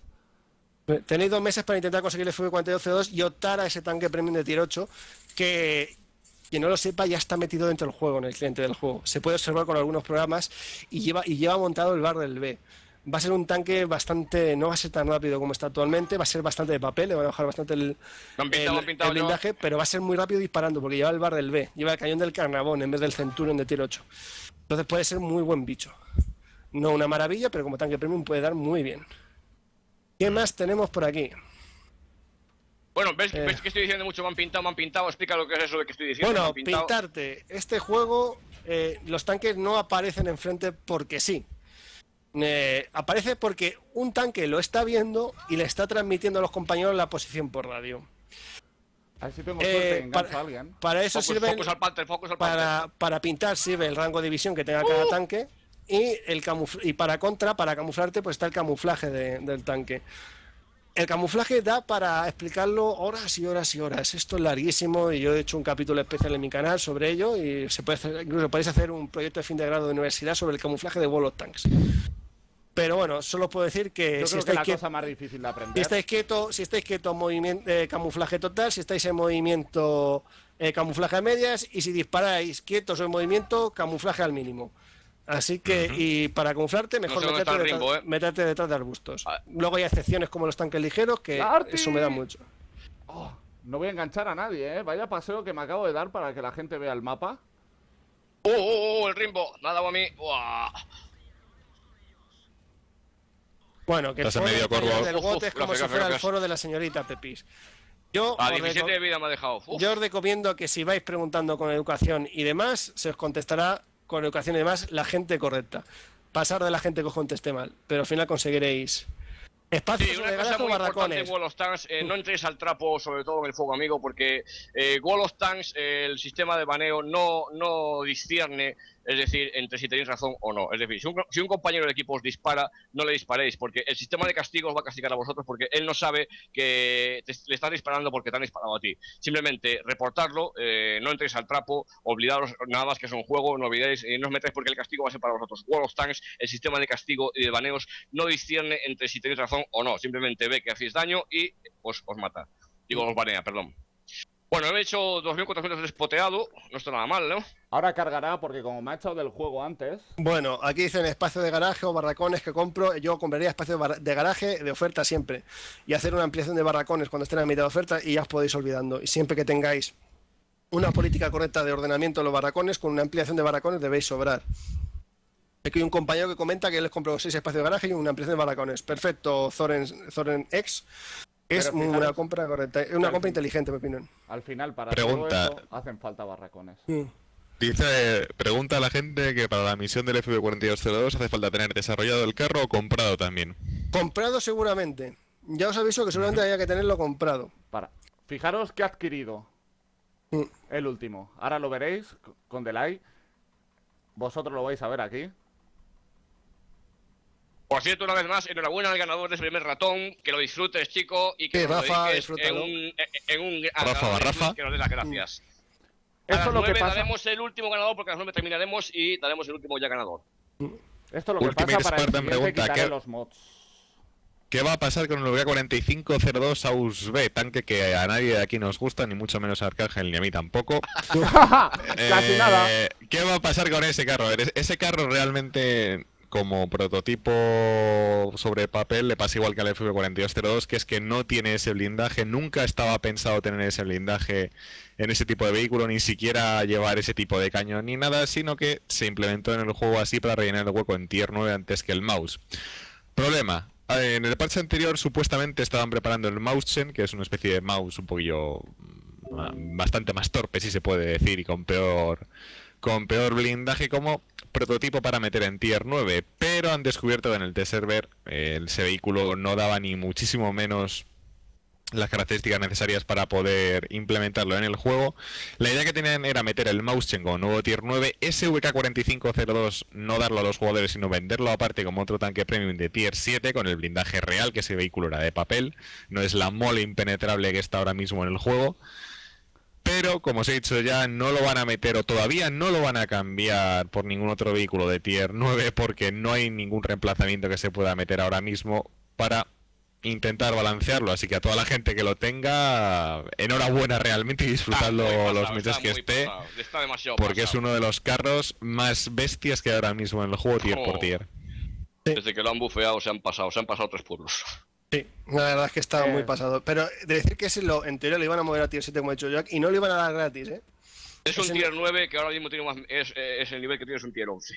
Tenéis dos meses para intentar conseguir el FV4202 y optar a ese tanque premium de tier 8 que, quien no lo sepa, ya está metido dentro del juego, en el cliente del juego. Se puede observar con algunos programas y lleva, y lleva montado el bar del B. Va a ser un tanque bastante, no va a ser tan rápido como está actualmente, va a ser bastante de papel, le van a bajar bastante el, pintado, pintado blindaje, pero va a ser muy rápido disparando porque lleva el bar del B, lleva el cañón del carnavón en vez del centurion de tier 8. Entonces puede ser muy buen bicho. No una maravilla, pero como tanque premium puede dar muy bien. ¿Qué más tenemos por aquí? Bueno, ¿ves, Eh. ves que estoy diciendo mucho? Me han pintado, me han pintado. Explica lo que es eso de que estoy diciendo. Bueno, pintarte. Este juego, eh, los tanques no aparecen enfrente porque sí. Eh, aparece porque un tanque lo está viendo y le está transmitiendo a los compañeros la posición por radio. A ver si tengo Eh, suerte para- a alguien. Para eso Focus, sirven. focus al focus para, para pintar sirve el rango de visión que tenga cada Uh. tanque y el y para contra, para camuflarte, pues está el camuflaje de- del tanque. El camuflaje da para explicarlo horas y horas y horas. Esto es larguísimo y yo he hecho un capítulo especial en mi canal sobre ello y se puede hacer, incluso podéis hacer un proyecto de fin de grado de universidad sobre el camuflaje de Wall of Tanks. Pero bueno, solo puedo decir que Yo si creo que estáis la quie- cosa más difícil de si aprender. estáis quietos, si estáis quietos, movimiento, eh, camuflaje total, si estáis en movimiento, eh, camuflaje a medias, y si disparáis quietos o en movimiento, camuflaje al mínimo. Así que, y para camuflarte, mejor sé meterte, detrás, Rimbo, ¿eh? meterte detrás de arbustos. Ah. Luego hay excepciones como los tanques ligeros, que ¡Larti! eso me da mucho. Oh, no voy a enganchar a nadie, ¿eh? Vaya paseo que me acabo de dar para que la gente vea el mapa. ¡Oh, oh, oh! El Rimbo. Dado a mí. ¡Buah! Bueno, que el foro medio del taller corvo. del Uf, es como si fuera el foro de la señorita Pepis. Yo A os 17 reco- de vida me ha dejado. Uf. Yo os recomiendo que si vais preguntando con educación y demás, se os contestará con educación y demás la gente correcta. Pasar de la gente que os conteste mal, pero al final conseguiréis espacios Sí, de una cosa muy importante barracones. en Wall of Tanks, eh, no entréis al trapo, sobre todo en el fuego amigo, porque eh, Wall of Tanks, eh, el sistema de baneo no, no discierne, es decir, entre si tenéis razón o no. Es decir, si un, si un compañero del equipo os dispara, no le disparéis, porque el sistema de castigo os va a castigar a vosotros, porque él no sabe que te- le estás disparando porque te han disparado a ti. Simplemente reportarlo, eh, no entréis al trapo, olvidaros nada más que es un juego, no olvidéis, y no os metáis porque el castigo va a ser para vosotros. Wall of Tanks, el sistema de castigo y de baneos no discierne entre si tenéis razón o no, simplemente ve que hacéis daño y pues os mata. Digo, os banea, perdón. Bueno, he hecho 2.400 despoteado, no está nada mal, ¿no? Ahora cargará porque como me ha echado del juego antes... Bueno, aquí dicen espacio de garaje o barracones que compro. Yo compraría espacio de, de garaje de oferta siempre. Y hacer una ampliación de barracones cuando estén a mitad de oferta y ya os podéis olvidando. Y siempre que tengáis una política correcta de ordenamiento en los barracones, con una ampliación de barracones debéis sobrar. Aquí hay un compañero que comenta que él les compró seis espacios de garaje y una ampliación de barracones. Perfecto, Zoren, Zoren X. Es fijaros- una compra correcta, es una compra inteligente, mi opinión. Al final, para Pregunta. todo eso, hacen falta barracones. Dice, pregunta a la gente que para la misión del FB4202 hace falta tener desarrollado el carro o comprado también. Comprado seguramente. Ya os aviso que seguramente haya que tenerlo comprado. Para. Fijaros que he adquirido Mm. el último. Ahora lo veréis con delay. Vosotros lo vais a ver aquí. Por cierto, una vez más, enhorabuena al ganador de ese primer ratón, que lo disfrutes, chico, y que Sí, nos Rafa, en un, en un Rafa, Rafa. Que nos dé las gracias. A Esto las es lo que 9 pasa. daremos el último ganador, porque a las 9 terminaremos y daremos el último ya ganador. Esto es lo que Ultimate pasa para el pregunta, ¿qué- los mods. ¿Qué va a pasar con el VK4502 Aus B? Tanque que a nadie de aquí nos gusta, ni mucho menos a Arcángel ni a mí tampoco. Casi Eh, nada. ¿Qué va a pasar con ese carro? Ese carro realmente, como prototipo sobre papel, le pasa igual que al FB4202, que es que no tiene ese blindaje. Nunca estaba pensado tener ese blindaje en ese tipo de vehículo, ni siquiera llevar ese tipo de cañón ni nada, sino que se implementó en el juego así para rellenar el hueco en tier 9 antes que el mouse. Problema. eh, En el parche anterior supuestamente estaban preparando el Mauschen, que es una especie de mouse un poquillo mm, bastante más torpe, si se puede decir, y con peor con peor blindaje como prototipo para meter en tier 9, pero han descubierto que en el test server eh, ese vehículo no daba ni muchísimo menos las características necesarias para poder implementarlo en el juego. La idea que tenían era meter el Mauschen como nuevo tier 9, SVK4502 no darlo a los jugadores sino venderlo aparte como otro tanque premium de tier 7 con el blindaje real, que ese vehículo era de papel, no es la mole impenetrable que está ahora mismo en el juego. Pero, como os he dicho ya, no lo van a meter o todavía no lo van a cambiar por ningún otro vehículo de tier 9 porque no hay ningún reemplazamiento que se pueda meter ahora mismo para intentar balancearlo. Así que a toda la gente que lo tenga, enhorabuena realmente y disfrutadlo muy los pasado, meses que esté. pasado, Está demasiado Porque es pasado. uno de los carros más bestias que hay ahora mismo en el juego tier por tier. Desde que lo han bufeado se han pasado, se han pasado tres pueblos. Sí, la verdad es que está Eh. muy pasado. Pero de decir que ese lo, en teoría lo iban a mover a tier 7, como ha dicho Jack, y no lo iban a dar gratis, ¿eh? Es un Ese- tier 9 que ahora mismo tiene más, es, eh, es el nivel que tienes un tier 11.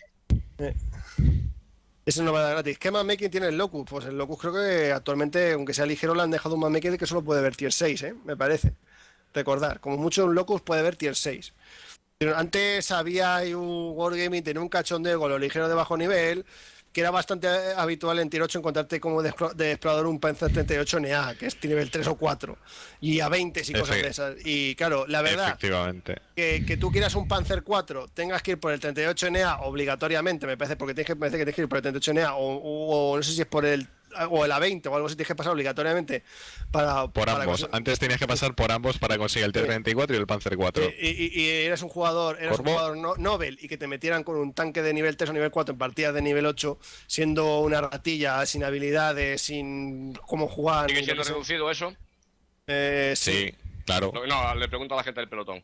Ese no va a dar gratis. ¿Qué más making tiene el Locus? Pues el Locus creo que actualmente, aunque sea ligero, le han dejado un más making que solo puede ver tier 6, ¿eh? Me parece. Recordar, como mucho un Locus puede ver tier 6. Pero antes había un Wargaming, tenía un cachondeo con lo ligero de bajo nivel, que era bastante eh, habitual en tier 8 encontrarte como de, de explorador un Panzer 38 NA, que es nivel 3 o 4, y a 20 y cosas de esas. Y claro, la verdad, que, que tú quieras un Panzer 4, tengas que ir por el 38NA obligatoriamente, me parece, porque tienes que, me parece que tienes que ir por el 38NA o, o- o no sé si es por el o el A20 o algo así tienes que pasar obligatoriamente para... Por para ambos. conseguir- Antes tenías que pasar por ambos para conseguir el T-34 y el Panzer 4. Sí, y, y- y eres un jugador, eres un jugador no- Nobel y que te metieran con un tanque de nivel 3 o nivel 4 en partidas de nivel 8, siendo una ratilla, sin habilidades, sin cómo jugar. ¿Sigue siendo reducido eso? Eh, sí. Sí, claro. No, no, le pregunto a la gente del pelotón.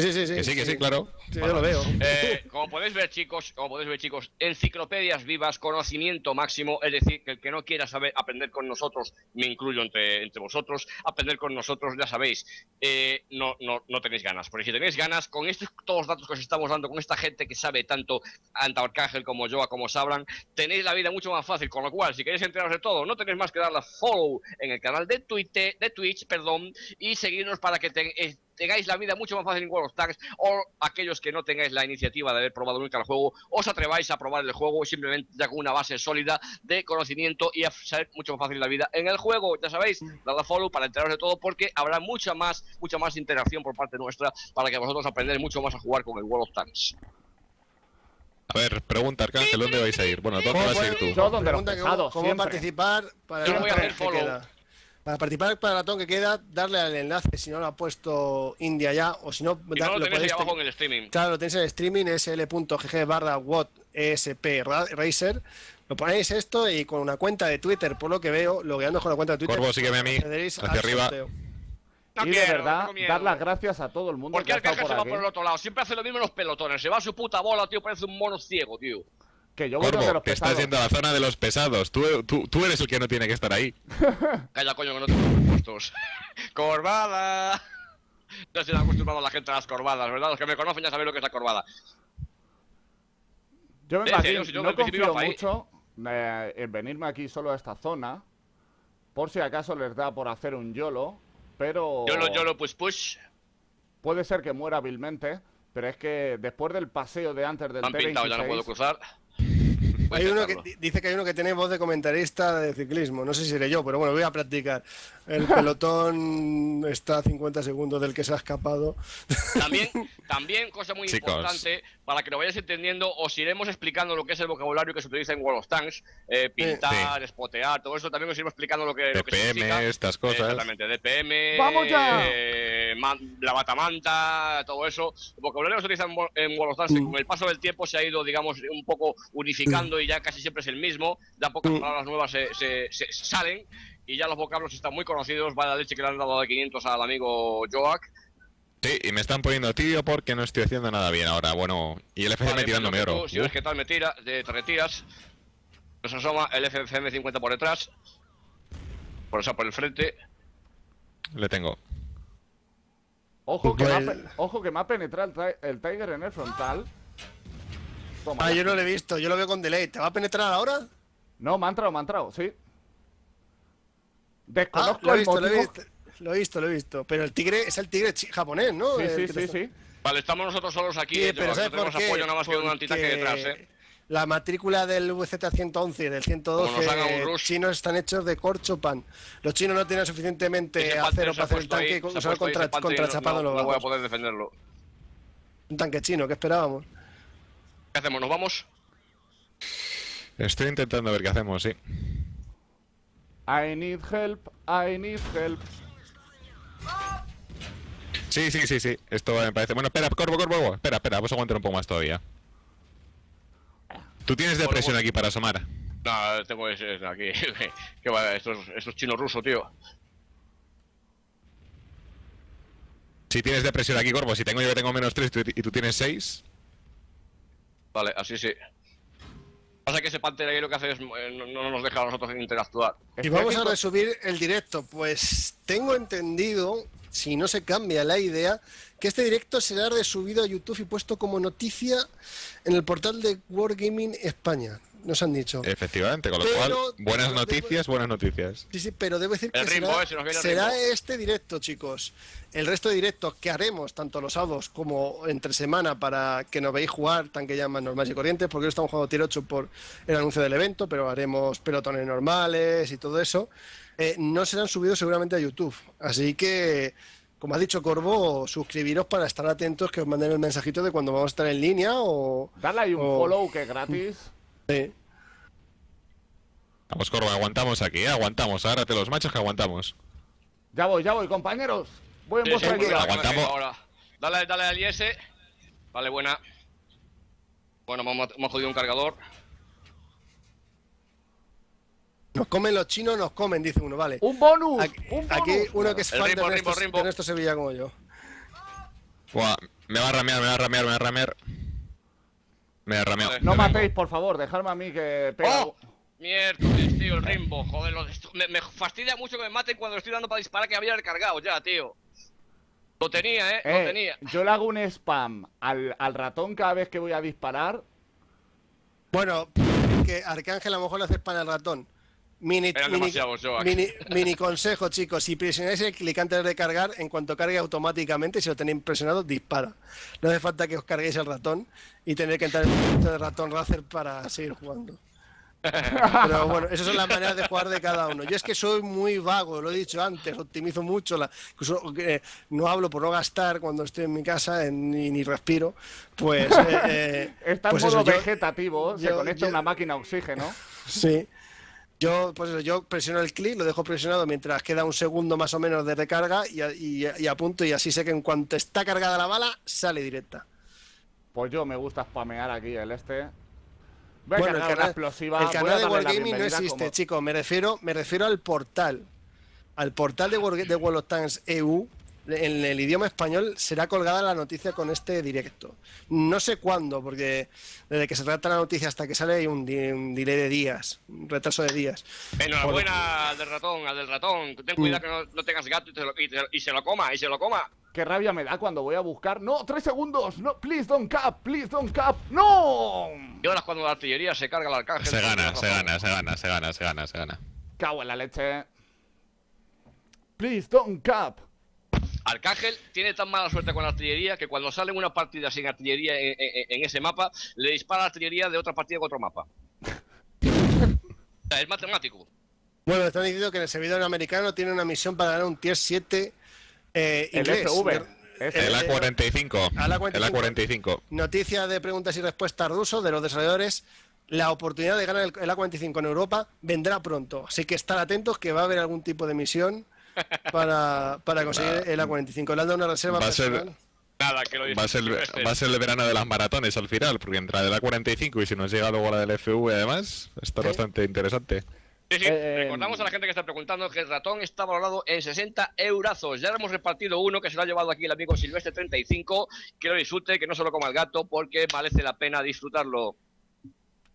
Sí, sí, sí, Que sí, que sí, claro. Sí, yo lo veo. Eh, como podéis ver, chicos, como podéis ver, chicos, enciclopedias vivas, conocimiento máximo, es decir, que el que no quiera saber aprender con nosotros, me incluyo entre, entre vosotros, aprender con nosotros, ya sabéis, eh, no, no, no tenéis ganas. Porque si tenéis ganas, con estos todos los datos que os estamos dando, con esta gente que sabe tanto, tanto Arcángel como yo, como Sabran, tenéis la vida mucho más fácil. Con lo cual, si queréis enteraros de todo, no tenéis más que darle a follow en el canal de Twitter, de Twitch, perdón, y seguirnos para que te- eh, tengáis la vida mucho más fácil en World of Tanks o aquellos que no tengáis la iniciativa de haber probado nunca el juego, os atreváis a probar el juego simplemente ya con una base sólida de conocimiento y a saber mucho más fácil la vida en el juego. Ya sabéis, dad a follow para enteraros de todo porque habrá mucha más, mucha más interacción por parte nuestra para que vosotros aprendáis mucho más a jugar con el World of Tanks. A ver, pregunta Arcángel, ¿dónde vais a ir? Bueno, ¿dónde ¿Cómo vas a ir tú? Yo donde ¿Cómo siempre. participar para Yo el voy a hacer que follow. Para participar para el maratón que queda, darle al enlace si no lo ha puesto India ya, o si no, Y da- no lo lo tenéis abajo en el streaming. Claro, lo tenéis en el streaming, sl.gg barra esp racer. Lo ponéis esto y con una cuenta de Twitter, por lo que veo, logueando con la cuenta de Twitter. Corvo, sígueme a mí. Hacia arriba. sorteo. No y de quiero, verdad, dar las gracias a todo el mundo ¿Por que Arcángel por se va por el otro lado? Siempre hace lo mismo en los pelotones. Se va a su puta bola, tío. Parece un mono ciego, tío. Que yo voy donde Corvo, los te estás yendo a la zona de los pesados. Tú, tú, tú eres el que no tiene que estar ahí. Calla, coño, que no tengo puestos. ¡Corbada! Ya se han acostumbrado la gente a las corbadas, ¿verdad? Los que me conocen ya saben lo que es la corbada. Yo aquí, serio, si yo no confío mucho eh, en venirme aquí solo a esta zona, por si acaso les da por hacer un YOLO, pero Yo lo, yo lo push push. puede ser que muera hábilmente, pero es que después del paseo de antes del Me han pintado, ya no puedo T26, cruzar. Hay uno que dice que hay uno que tiene voz de comentarista de ciclismo. No sé si seré yo, pero bueno, voy a practicar. El pelotón está a 50 segundos del que se ha escapado. También, también, cosa muy Chicos. importante, para que lo vayáis entendiendo, os iremos explicando lo que es el vocabulario que se utiliza en World of Tanks. eh, pintar, espotear, todo eso también os iremos explicando lo que, lo que DPM, significa. estas cosas. Exactamente, DPM, ¡Vamos ya! eh, man- la batamanta, todo eso. El vocabulario que se utiliza en, en World of Tanks, con el paso del tiempo se ha ido, digamos, un poco unificando y ya casi siempre es el mismo. Ya pocas palabras nuevas se, se- se salen y ya los vocablos están muy conocidos. Va la leche que le han dado de 500 al amigo Joak. Sí, y me están poniendo tío porque no estoy haciendo nada bien ahora. Bueno, y el FCM Vale, tirándome pues oro. tú, si ves que tal me tira, te, te retiras. Nos asoma el FCM 50 por detrás. Por eso por el frente. Uh, le tengo. ojo, que me ha Pues- ojo que me ha penetrado el Tiger en el frontal. Toma, Ah, ya. yo no lo he visto, yo lo veo con delay. ¿Te va a penetrar ahora? No, me ha entrado, me ha entrado, sí. Ah, Desconozco lo he el visto, lo he visto. Lo he visto, lo he visto. Pero el tigre es el tigre japonés, ¿no? Sí, El sí, sí, está- sí. Vale, estamos nosotros solos aquí. Sí, eh, pero ¿sabes no por tenemos qué? apoyo nada más que un Porque antitanque detrás, ¿eh? La matrícula del VZ-111 y del Como nos haga un 112 rush. chinos están hechos de corcho pan. Los chinos no tienen suficientemente acero para ha hacer el ahí, tanque y usar contra, no- contrachapado no, no voy a poder defenderlo. Un tanque chino, ¿qué esperábamos? ¿Qué hacemos? ¿Nos vamos? Estoy intentando ver qué hacemos, sí. I need help, I need help. Sí, sí, sí, sí. Esto me parece. Bueno, espera, Corvo, Corvo, Corvo. Espera, espera, vamos a aguantar un poco más todavía. Tú tienes depresión aquí para asomar. No, tengo ese aquí. que va, esto es, esto es chino ruso, tío. Si tienes depresión aquí, Corvo, si tengo yo que tengo menos 3 y tú tienes 6. Vale, así sí. Pasa que ese Panther ahí lo que hace es eh, no, no nos deja a nosotros interactuar. Y vamos a resubir el directo. Pues tengo entendido, si no se cambia la idea, que este directo será resubido a YouTube y puesto como noticia en el portal de Wargaming España. Nos han dicho. Efectivamente, con lo Pero- cual, buenas pero- noticias, buenas noticias. Sí, sí, pero debo decir que El ritmo, será, eh, nos el ritmo. este directo, chicos. El resto de directos que haremos, tanto los sábados como entre semana, para que nos veáis jugar tanque llamas normales y corrientes, porque hoy estamos jugando tier 8 por el anuncio del evento, pero haremos pelotones normales y todo eso. eh, no serán subidos seguramente a YouTube. Así que, como ha dicho Corvo, suscribiros para estar atentos que os manden el mensajito de cuando vamos a estar en línea o. Dale ahí un o- follow que es gratis. Sí. Vamos, Corvo, aguantamos aquí, ¿eh? aguantamos. Agárrate los machos que aguantamos. Ya voy, ya voy, compañeros. Voy en Sí, vuestra sí, Aguantamos. ahora. Dale, dale al IS. Vale, buena. Bueno, hemos, hemos jodido un cargador. Nos comen los chinos, nos comen, dice uno, vale. ¡Un bonus! Aquí, ¡Un bonus! aquí uno que es El fan Rimbo, de, Ernesto, Rimbo, Rimbo. de Ernesto Sevilla como yo. Buah, me va a ramear, me va a ramear, me va a ramear. Me. No Me matéis, vengo. por favor, dejadme a mí que pega. ¡Oh! Miércoles, tío, el Rimbo. Joder, lo de esto- me, me fastidia mucho que me maten cuando estoy dando para disparar que había recargado ya, tío. Lo tenía, eh, lo Eh, tenía. yo le hago un spam al, al ratón cada vez que voy a disparar. Bueno, que Arcángel a lo mejor le hace spam al ratón. Mini, Eran mini, demasiados yo aquí. mini, mini consejo, chicos. Si presionáis el clic antes de cargar, en cuanto cargue automáticamente, si lo tenéis presionado, dispara. No hace falta que os carguéis el ratón y tener que entrar en el momento de ratón Razer para seguir jugando. Pero bueno, esas son las maneras de jugar de cada uno. Yo es que soy muy vago, lo he dicho antes, optimizo mucho, la, incluso eh, no hablo por no gastar cuando estoy en mi casa en- ni, ni respiro. Pues, eh, eh, Está pues en modo eso, yo- vegetativo, se conecta a yo- una máquina a oxígeno. Sí. Yo, pues yo presiono el clic, lo dejo presionado mientras queda un segundo más o menos de recarga y, a- y, y apunto y así sé que en cuanto está cargada la bala, sale directa. Pues yo me gusta spamear aquí el este. Voy a Bueno, el canal, explosiva. el canal de Wargaming no existe, como- chicos. Me refiero, me refiero al portal. Al portal de, War- de World of Tanks EU. En el idioma español será colgada la noticia con este directo. No sé cuándo, porque desde que se trata la noticia hasta que sale hay un, delay de días, un retraso de días. Enhorabuena al del ratón, al del ratón. Ten cuidado que no, no tengas gato y, te lo- y te- y se lo coma, y se lo coma. Qué rabia me da cuando voy a buscar. ¡No! ¡Tres segundos! ¡No! ¡Please don't cap! ¡Please don't cap! ¡No! Y ahora es cuando la artillería se carga el arcángel. Se gana, se gana, se gana, se gana, se gana, se gana. Cago en la leche. Please don't cap. Arcángel tiene tan mala suerte con la artillería que cuando sale una partida sin artillería en, en- en ese mapa, le dispara la artillería de otra partida con otro mapa. Es matemático. Bueno, están diciendo que en el servidor americano tiene una misión para ganar un tier 7 eh, El inglés. El Eh, A45. al A45. El A45. Noticia de preguntas y respuestas ruso de los desarrolladores. La oportunidad de ganar el, el A45 en Europa vendrá pronto. Así que estar atentos que va a haber algún tipo de misión para, para conseguir el A45. Le han dado una reserva Va a ser-. Nada, que lo Va a, ser, va a ser el verano de las maratones al final, porque entra el A45 y si nos llega luego la del FV además, está Sí. bastante interesante. Sí, sí, Eh, recordamos a la gente que está preguntando que el ratón está valorado en 60 eurazos. Ya le hemos repartido uno que se lo ha llevado aquí el amigo Silvestre 35. Que lo disfrute, que no se lo coma el gato, porque merece la pena disfrutarlo.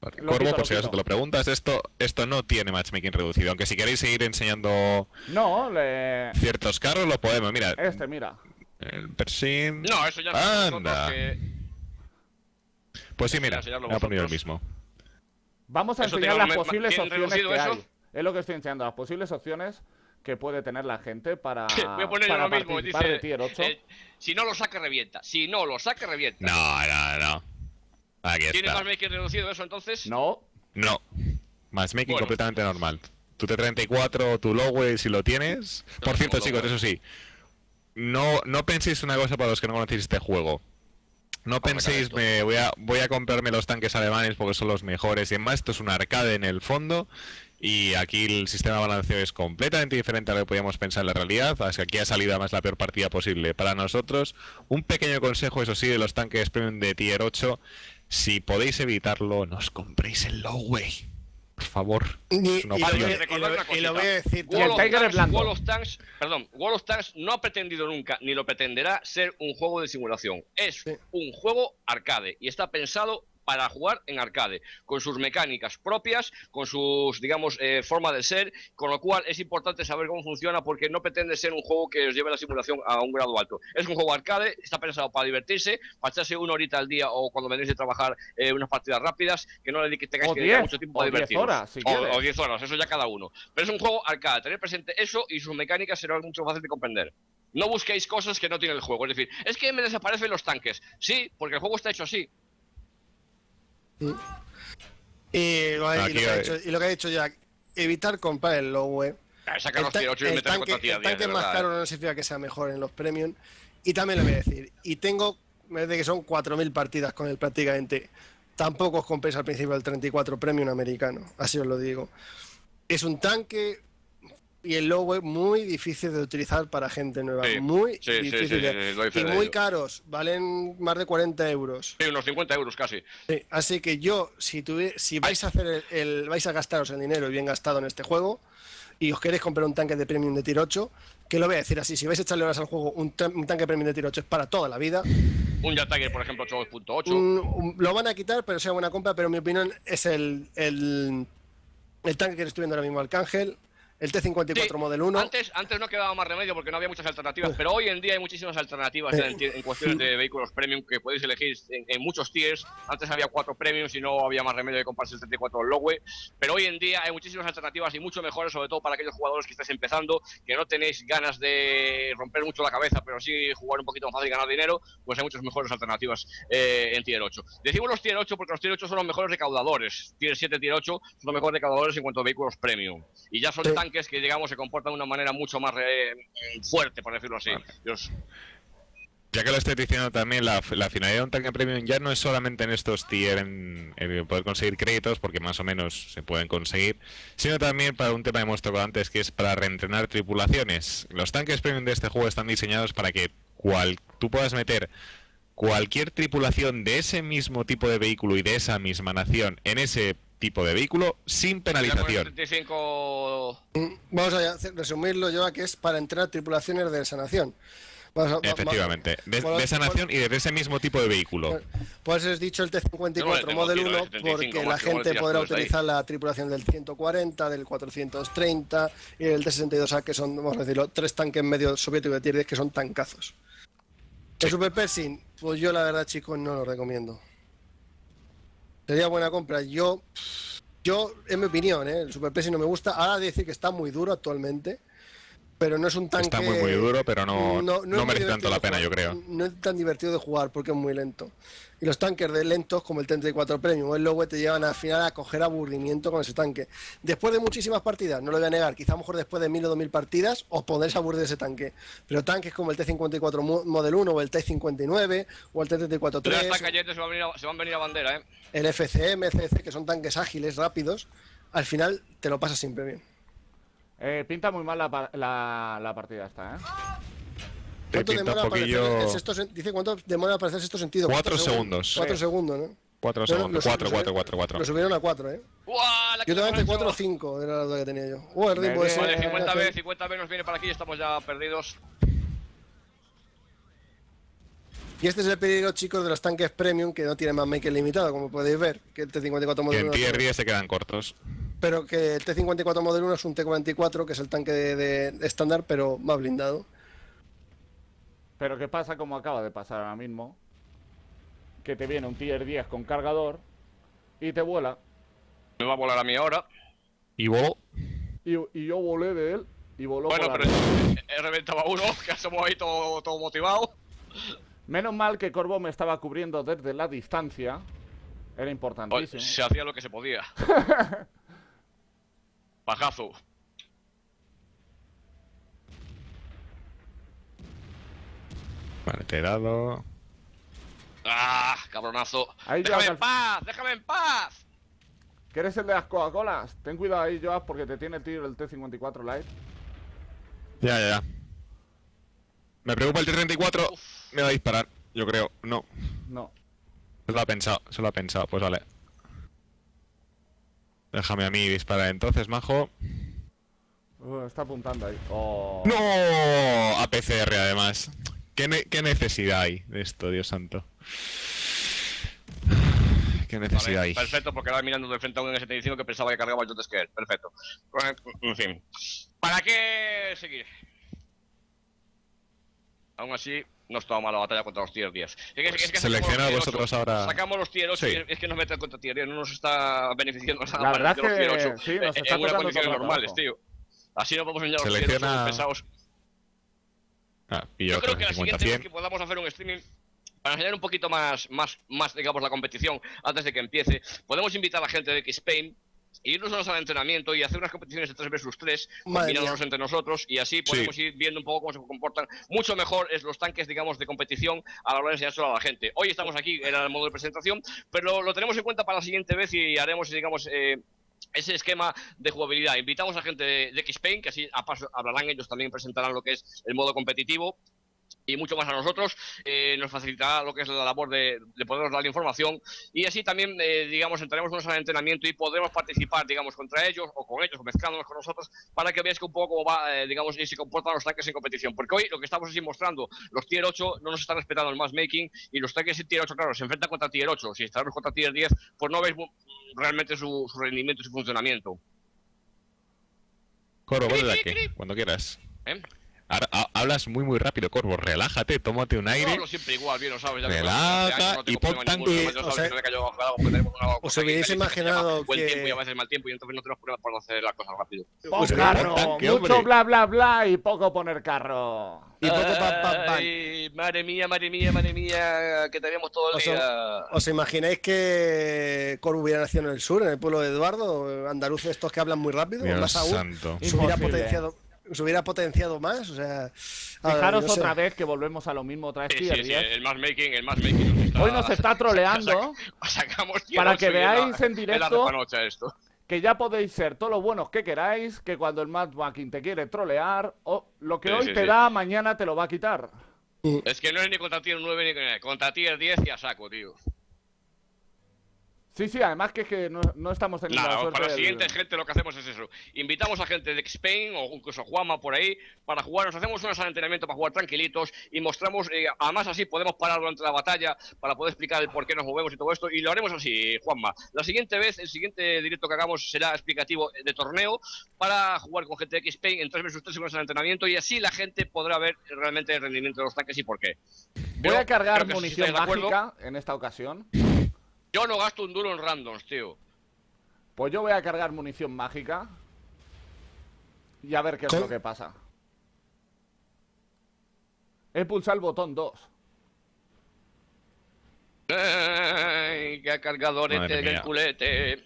Vale, Corvo, por si acaso te lo preguntas, esto, esto no tiene matchmaking reducido. Aunque si queréis seguir enseñando No, le... ciertos carros, lo podemos. Mira, Este, mira. el Pershing. No, eso ya lo Anda. que... Pues sí, mira, me ha ponido el mismo. Vamos a Eso enseñar las posibles ¿tiene opciones que eso? hay. Es lo que estoy enseñando, las posibles opciones que puede tener la gente para, Voy a poner para lo mismo. participar Dice, de Tier 8. eh, si no lo saca, revienta. Si no lo saca, revienta. No, no, no. Aquí ¿Tiene está. más making reducido eso entonces? No, No. Matchmaking Bueno. completamente normal. Tu T34, tu Lowway, si lo tienes. Por cierto, chicos, eso sí. No, no penséis una cosa para los que no conocéis este juego. No penséis, me voy a, voy a comprarme los tanques alemanes porque son los mejores y demás. Esto es un arcade en el fondo. Y aquí el sistema de balanceo es completamente diferente a lo que podíamos pensar en la realidad. Así que aquí ha salido además la peor partida posible para nosotros. Un pequeño consejo, eso sí, de los tanques premium de tier 8. Si podéis evitarlo, no os compréis el Lowway. Por favor. Y, Es una y- opción. y- Y recordad y una lo- y lo voy a cosita. decir. Y el Wall of Tiger Tanks-. Wall of Tanks, perdón, Wall of Tanks no ha pretendido nunca, ni lo pretenderá, ser un juego de simulación. Es Sí. un juego arcade y está pensado para jugar en arcade, con sus mecánicas propias, con sus, digamos, eh, forma de ser, con lo cual es importante saber cómo funciona porque no pretende ser un juego que os lleve la simulación a un grado alto. Es un juego arcade, está pensado para divertirse, para echarse una horita al día o cuando vengáis de trabajar eh, unas partidas rápidas, que no le tengáis O que dedicar 10, mucho tiempo o a 10 divertiros. horas, si O- quieres. o 10 horas, eso ya cada uno. Pero es un juego arcade, tener presente eso y sus mecánicas será mucho más fácil de comprender. No busquéis cosas que no tiene el juego. Es decir, es que me desaparecen los tanques. Sí, porque el juego está hecho así. Y lo, y lo Aquí que ha dicho, y lo que ha dicho Jack, evitar comprar el Lowway. Sacar El, los ta- tier 8 y el meterle tanque, el 10, tanque más verdad, caro eh. no significa que sea mejor en los premium. Y también lo voy a decir. Y tengo, me parece que son 4.000 partidas con él prácticamente. Tampoco os compréis al principio el 34 premium americano. Así os lo digo. Es un tanque y el logo es muy difícil de utilizar para gente nueva. Sí, muy sí, difícil. sí, y muy caros, valen más de 40 euros. Sí, unos 50 euros casi. Sí, así que yo, si, tuvi- si vais a hacer el, el- vais a gastaros el dinero y bien gastado en este juego y os queréis comprar un tanque de premium de tier 8, que lo voy a decir así, si vais a echarle horas al juego, un, un tanque premium de tier 8 es para toda la vida. Un Tiger, por ejemplo, 8.8. Un- un- lo van a quitar, pero sea buena compra, pero en mi opinión es el, el, el tanque que estoy viendo ahora mismo, Arcángel, el T-54 Sí, Model 1. Antes, antes no quedaba más remedio porque no había muchas alternativas, pero hoy en día hay muchísimas alternativas en, el tier- en cuestiones de vehículos premium que podéis elegir en, en muchos tiers. Antes había cuatro premiums y no había más remedio de comprarse el 34 Lowe, pero hoy en día hay muchísimas alternativas y mucho mejores, sobre todo para aquellos jugadores que estáis empezando, que no tenéis ganas de romper mucho la cabeza, pero sí jugar un poquito más fácil y ganar dinero, pues hay muchas mejores alternativas eh, en tier 8. Decimos los tier 8 porque los tier 8 son los mejores recaudadores. Tier 7, tier 8 son los mejores recaudadores en cuanto a vehículos premium. Y ya son Sí. Tanques que, digamos, se comportan de una manera mucho más eh, fuerte, por decirlo así. Dios. Ya que lo estoy diciendo también, la, la finalidad de un tanque premium ya no es solamente en estos tier, en, en poder conseguir créditos, porque más o menos se pueden conseguir, sino también para un tema que hemos tocado antes, que es para reentrenar tripulaciones. Los tanques premium de este juego están diseñados para que cual, tú puedas meter cualquier tripulación de ese mismo tipo de vehículo y de esa misma nación en ese tipo de vehículo sin penalización. 35... Vamos a resumirlo yo a que es para entrenar tripulaciones de esa nación. Vamos a- va- va- Efectivamente, de, de esa bueno, nación y de ese mismo tipo de vehículo. Pues os he dicho el Yo no T-54 le tengo Model tiro de 1 75, porque la gente podrá utilizar la tripulación del 140, del 430 y el T-62A, que son, vamos a decirlo, tres tanques medio soviéticos de tier 10 que son tancazos. El Super Pershing, pues yo la verdad, chicos, no lo recomiendo. Sería buena compra. Yo, yo en mi opinión, ¿eh? el Super no me gusta. Ahora de decir que está muy duro actualmente, pero no es un tanque. Está muy, muy duro, pero no, no, merece tanto la pena, jugar. yo creo. No es tan divertido de jugar porque es muy lento. Y los tanques de lentos, como el 34 Premium o el Lowe, te llevan al final a coger aburrimiento con ese tanque. Después de muchísimas partidas, no lo voy a negar, quizá a lo mejor después de 1000 o 2000 partidas, os podréis aburrir de ese tanque. Pero tanques como el T54 Mo- Model 1 o el T59 o el Pero hasta T34-3, Cayete se, van a venir a- se van a venir a bandera, ¿eh? el FCM, CC, que son tanques ágiles, rápidos, al final te lo pasas siempre bien. Eh, pinta muy mal la, pa- la, la partida esta, ¿eh? ¿Cuánto demora aparecer poquillo- el sexto Dice cuánto demora aparecer sexto sentido. Cuatro segundos. Cuatro Sí. segundos, ¿no? Cuatro segundos. Cuatro, cuatro, cuatro, cuatro. Lo subieron a cuatro, ¿eh? ¡Uah! Yo también hemos 4 o. 5 era la que tenía yo. Uh, el ritmo ese, Vale, bien. 50 eh, B, 50 B nos viene para aquí y estamos ya perdidos. Y este es el peligro, chicos, de los tanques premium que no tienen más maker limitado, como podéis ver. Que el T54 Que Model en 1. tier 10 se quedan cortos. Pero que el T54 Model 1 es un T44, que es el tanque de, de- de estándar, pero más blindado. Pero ¿qué pasa como acaba de pasar ahora mismo? Que te viene un tier 10 con cargador y te vuela. Me va a volar a mí ahora. Y voló. Y, y yo volé de él y voló Bueno, pero he reventado a uno, que somos ahí todo, todo motivado. Menos mal que Corvo me estaba cubriendo desde la distancia. Era Oye, importantísimo. Se hacía lo que se podía. Pajazo. Vale, te he dado. ¡Ah! Cabronazo. Ahí ¡Déjame en paz! ¡Déjame en paz! ¿Que eres el de las Coca-Colas? Ten cuidado ahí, Joab, porque te tiene el tiro el T-54 Light. Ya, ya, ya. Me preocupa el T-34. Me va a disparar, yo creo. No. No. Se lo ha pensado, se lo ha pensado. Pues vale. Déjame a mí disparar entonces, majo. Uh, está apuntando ahí. Oh. ¡No! A PCR además. ¿Qué, ne- qué necesidad hay de esto, Dios santo? ¿Qué necesidad Vale, hay? perfecto, porque ahora mirando de frente a un S75 que pensaba que cargaba el Jet Scare. Perfecto. En fin. ¿Para qué seguir? Aún así, no estaba mala la batalla contra los tier 10. Es que- es que sacamos Seleccionad los tier vosotros 8. ahora- Sacamos los tier 8 Sí. y es que nos meten contra tier 10. No nos está beneficiando nada La verdad de los que tier 8 sí, nos en- está en unas condiciones normales, tío. Así no podemos enviar los tier 8 Selecciona- pesados. Ah, Yo creo que la siguiente 50 vez que podamos hacer un streaming para enseñar un poquito más, más, más, digamos, la competición antes de que empiece, podemos invitar a la gente de X-Spain e irnos a de entrenamiento y hacer unas competiciones de 3 versus 3, Madre combinándonos entre nosotros y así podemos ir viendo un poco cómo se comportan. Mucho mejor es los tanques, digamos, de competición a la hora de enseñárselo a la gente. Hoy estamos aquí, era el modo de presentación, pero lo tenemos en cuenta para la siguiente vez y haremos, digamos, eh, ese esquema de jugabilidad. Invitamos a gente de, de X-Pain, que así a paso hablarán ellos, también presentarán lo que es el modo competitivo y mucho más a nosotros, eh, nos facilitará lo que es la labor de, de podernos dar la información y así también, eh, digamos, entraremos en de entrenamiento y podremos participar, digamos, contra ellos o con ellos o mezclándonos con nosotros para que veáis que un poco cómo va, eh, digamos, y se comportan los tanques en competición. Porque hoy lo que estamos así mostrando, los tier 8 no nos están respetando el matchmaking y los tanques en tier 8, claro, se enfrentan contra tier 8. Si estamos contra tier 10, pues no veis realmente su, su rendimiento y su funcionamiento. Corvo, vuelve aquí, cuando quieras. ¿eh? Ahora, hablas muy muy rápido, Corvo. Relájate, tómate un aire. hablo siempre igual, bien lo sabes. Ya me Relaja no y pon tanque. ninguno, además, ya O sabes sea, que no me cayó bajo el agua, porque tenemos una cosa hubierais que se llama imaginado buen que- tiempo y a veces mal tiempo y entonces no tenemos problemas por hacer las cosas rápido. Pon Pues carro, tanque, mucho bla bla bla y poco poner carro. Y poco pam, pam, pam. Ay, madre mía, madre mía, madre mía, que tenemos todo el O sea, día. ¿Os imagináis que Corvo hubiera nacido en el sur, en el pueblo de Eduardo? Andaluces estos que hablan muy rápido, Dios más aún. Se hubiera, potenciado, se hubiera potenciado más, o sea... a ver, Fijaros sé. otra vez que volvemos a lo mismo otra vez Sí, tier sí, sí, 10. el matchmaking, el matchmaking nos está... Hoy nos está troleando Sacamos para que veáis en directo esto. que ya podéis ser todos los buenos que queráis, que cuando el matchmaking te quiere trolear, o lo que Sí, hoy sí, te sí. da, mañana te lo va a quitar. Es que no es ni contra tier 9 ni con- contra tier 10 y a saco, tío. Sí, sí, además que es que no, no estamos teniendo la suerte para la del- siguiente gente lo que hacemos es eso. Invitamos a gente de Spain o incluso Juanma por ahí para jugar. Nos hacemos una sala de entrenamiento para jugar tranquilitos y mostramos, eh, además así podemos parar durante la batalla para poder explicar el por qué nos movemos y todo esto. Y lo haremos así, Juanma. La siguiente vez, el siguiente directo que hagamos será explicativo de torneo para jugar con gente de X-Pain en 3 vs 3 segundos de entrenamiento y así la gente podrá ver realmente el rendimiento de los tanques y por qué. Voy Yo a cargar munición mágica en esta ocasión. Yo no gasto un duro en randoms, tío. Pues yo voy a cargar munición mágica. Y a ver qué es lo que pasa. He pulsado el botón 2. Ay, qué cargador este mía. el culete.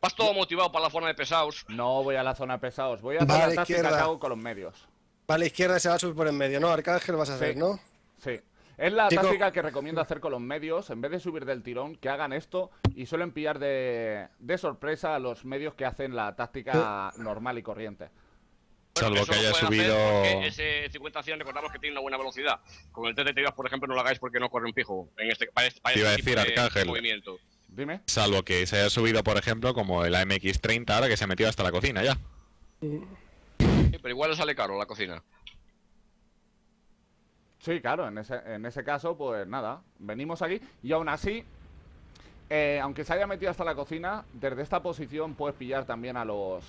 Vas todo motivado para la forma de pesados. No voy a la zona de pesados. Voy a hacer la táctica izquierda. que hago con los medios. Para la izquierda se va a subir por en medio, ¿no? Arcángel vas a hacer, Sí. ¿no? Sí. Es la Chico- táctica que recomiendo hacer con los medios. En vez de subir del tirón, que hagan esto y suelen pillar de, de sorpresa a los medios que hacen la táctica normal y corriente. Salvo que haya subido. Ese 50 100 recordamos que tiene una buena velocidad. Con el TT2, por ejemplo, no lo hagáis porque no corre un fijo. En este, para este, para Te iba a este decir, tipo de Arcángel. movimiento. Dime. Salvo que se haya subido, por ejemplo, como el AMX30 ahora que se ha metido hasta la cocina ya. Sí, pero igual le sale caro la cocina. Sí, claro, en ese, en ese caso, pues nada, venimos aquí y aún así, eh, aunque se haya metido hasta la cocina, desde esta posición puedes pillar también a los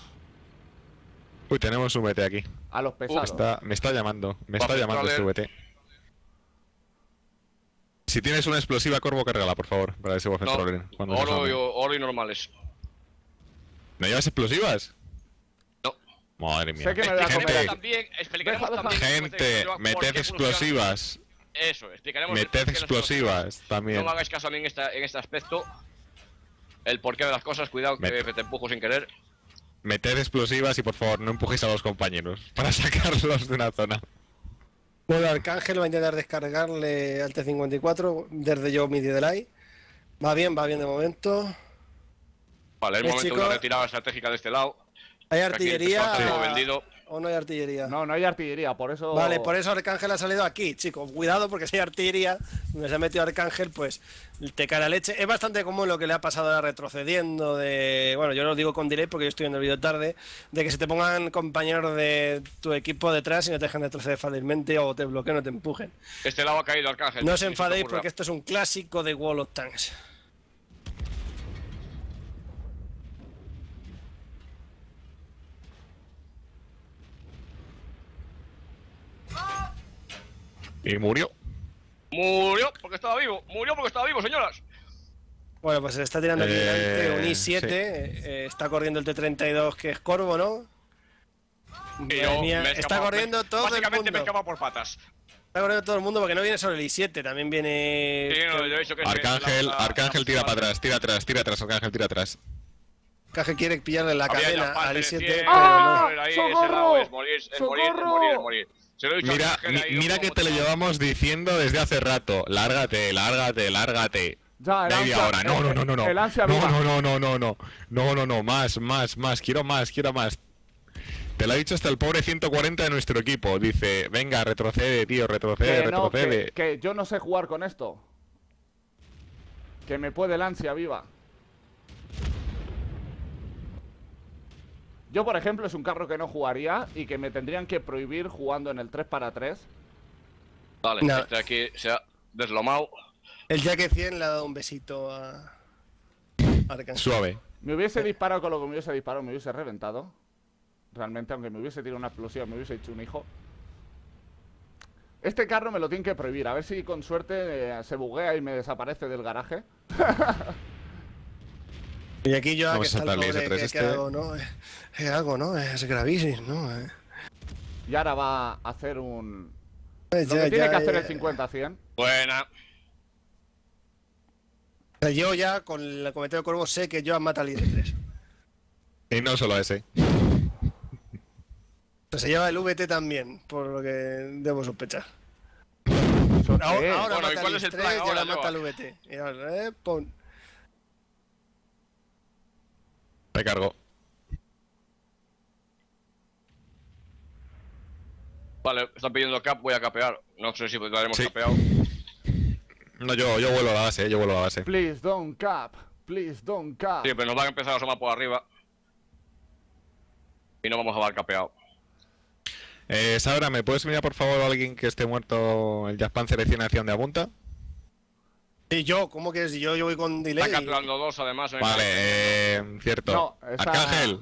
Uy, tenemos un VT aquí. a los pesados. Está- me está llamando, me está llamando este. VT. Si tienes una explosiva, Corvo, cárgala, por favor, para ese Buffet No, oro, y, oro y normales. ¿No llevas explosivas? Madre mía. Sé que me voy a Explicaremos comer. también, explicaremos Deja, deja. también Gente, meted explosivas. Eso, explicaremos. Meted por qué las explosivas también. No me hagáis caso a mí en, esta, en este aspecto. El porqué de las cosas, cuidado que Met- te empujo sin querer. Meted explosivas y por favor no empujéis a los compañeros para sacarlos de una zona. Bueno, Arcángel va a intentar descargarle al T54 desde yo mi delay. Va bien, va bien de momento. Vale, es Eh, momento de una retirada estratégica de este lado. ¿Hay artillería vendido. o no hay artillería? No, no hay artillería, por eso... Vale, por eso Arcángel ha salido aquí, chicos. Cuidado porque si hay artillería, donde se ha metido Arcángel, pues te cara leche. Es bastante común lo que le ha pasado ahora retrocediendo de... Bueno, yo lo digo con delay porque yo estoy en el vídeo tarde, de que se te pongan compañeros de tu equipo detrás y no te dejan retroceder fácilmente o te bloqueen o te empujen. Este lado ha caído Arcángel. No os enfadéis porque esto es un clásico de Wall of Tanks. Y murió. Murió porque estaba vivo. Murió porque estaba vivo, señoras. Bueno, pues se le está tirando aquí Eh, delante un I7, sí. eh, está corriendo el T32 que es Corvo, ¿no? Yo mía, me está escapado- corriendo me- todo el me mundo. escapado por patas. Está corriendo todo el mundo porque no viene solo el I7, también viene... Sí, no, yo he dicho que es Arcángel, la- la- Arcángel la- tira para atrás, tira atrás, tira atrás, Arcángel tira atrás. Caje quiere pillarle la Había cadena al de I7, cien, pero ¡Ah! no. ¡Socorro! es morir, es morir, es morir, es morir. Se lo he dicho a Mira, mi- ahí, mira que te lo llevamos diciendo desde hace rato. Lárgate, lárgate, lárgate. Ya, el Media ansia- hora. No, no, no, no, no. El ansia no, no, no, no, no, no. No, no, no. Más, más, más. Quiero más, quiero más. Te lo ha dicho hasta el pobre 140 de nuestro equipo. Dice, venga, retrocede, tío, retrocede, Que no, retrocede. que, que yo no sé jugar con esto. Que me puede el ansia viva. Yo, por ejemplo, es un carro que no jugaría y que me tendrían que prohibir jugando en el 3 para 3. Vale, No. este aquí se ha deslomado. El Jack 100 le ha dado un besito a. a. Suave. Me hubiese disparado con lo que me hubiese disparado, me hubiese reventado. Realmente, aunque me hubiese tirado una explosión, me hubiese hecho un hijo. Este carro me lo tienen que prohibir. A ver si con suerte eh, se buguea y me desaparece del garaje. Y aquí yo, Vamos que está a el pobre, ese ¿qué, tres qué este. hago, no? ¿Qué hago, no? Es gravísimo, ¿no? Eh, Y ahora va a hacer un... eh, Lo ya- que tiene ya- que hacer ya- el 50-100. Buena. Yo ya con el comentario de Corvo sé que yo mata al IS-3. Y no solo ese. Sea, se lleva el VT también, por lo que debo sospechar. ¿Eso Ahora, ahora Bueno, ¿y mata cuál al es el IS-3 plan y ahora, ahora mata al VT. Y ahora, eh, pon. Me cargo. Vale, están pidiendo cap, voy a capear. No sé si lo haremos Sí. capeado. No, yo, yo vuelo a la base, eh, yo vuelo a la base. Please don't cap. Please don't cap. Sí, pero nos van a empezar a asomar por arriba. Y no vamos a dar capeado. Eh, Sabra, ¿me puedes mirar por favor a alguien que esté muerto el Jazz Panzer de 100 acción de apunta? Y yo, ¿cómo que es? Yo, yo voy con delay. Está capturando dos, además. venga. Vale, eh, cierto. No, esa- Arcángel,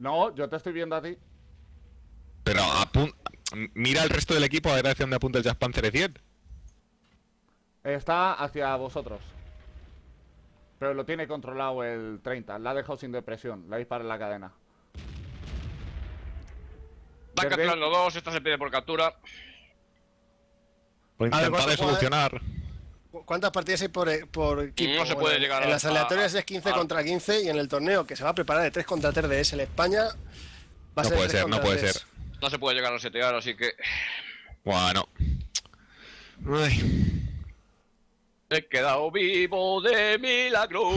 No, yo te estoy viendo a ti. pero apun- mira el resto del equipo a ver acción de apunta el Jazz Panzer de 100. Está hacia vosotros. Pero lo tiene controlado el 30. La ha dejado sin depresión. La dispara en la cadena. Desde- capturando dos, esta se pide por captura. Ver, intentaré ¿cuánto juega- solucionar. ¿Cuántas partidas hay por, por equipo? No se puede llegar En a- las aleatorias a- es 15 a- contra 15 y en el torneo que se va a preparar de 3 contra 3 de SL España va a No ser puede 3 ser, no puede 3. ser. No se puede llegar a setear, así que. Bueno. Ay. He quedado vivo de milagro.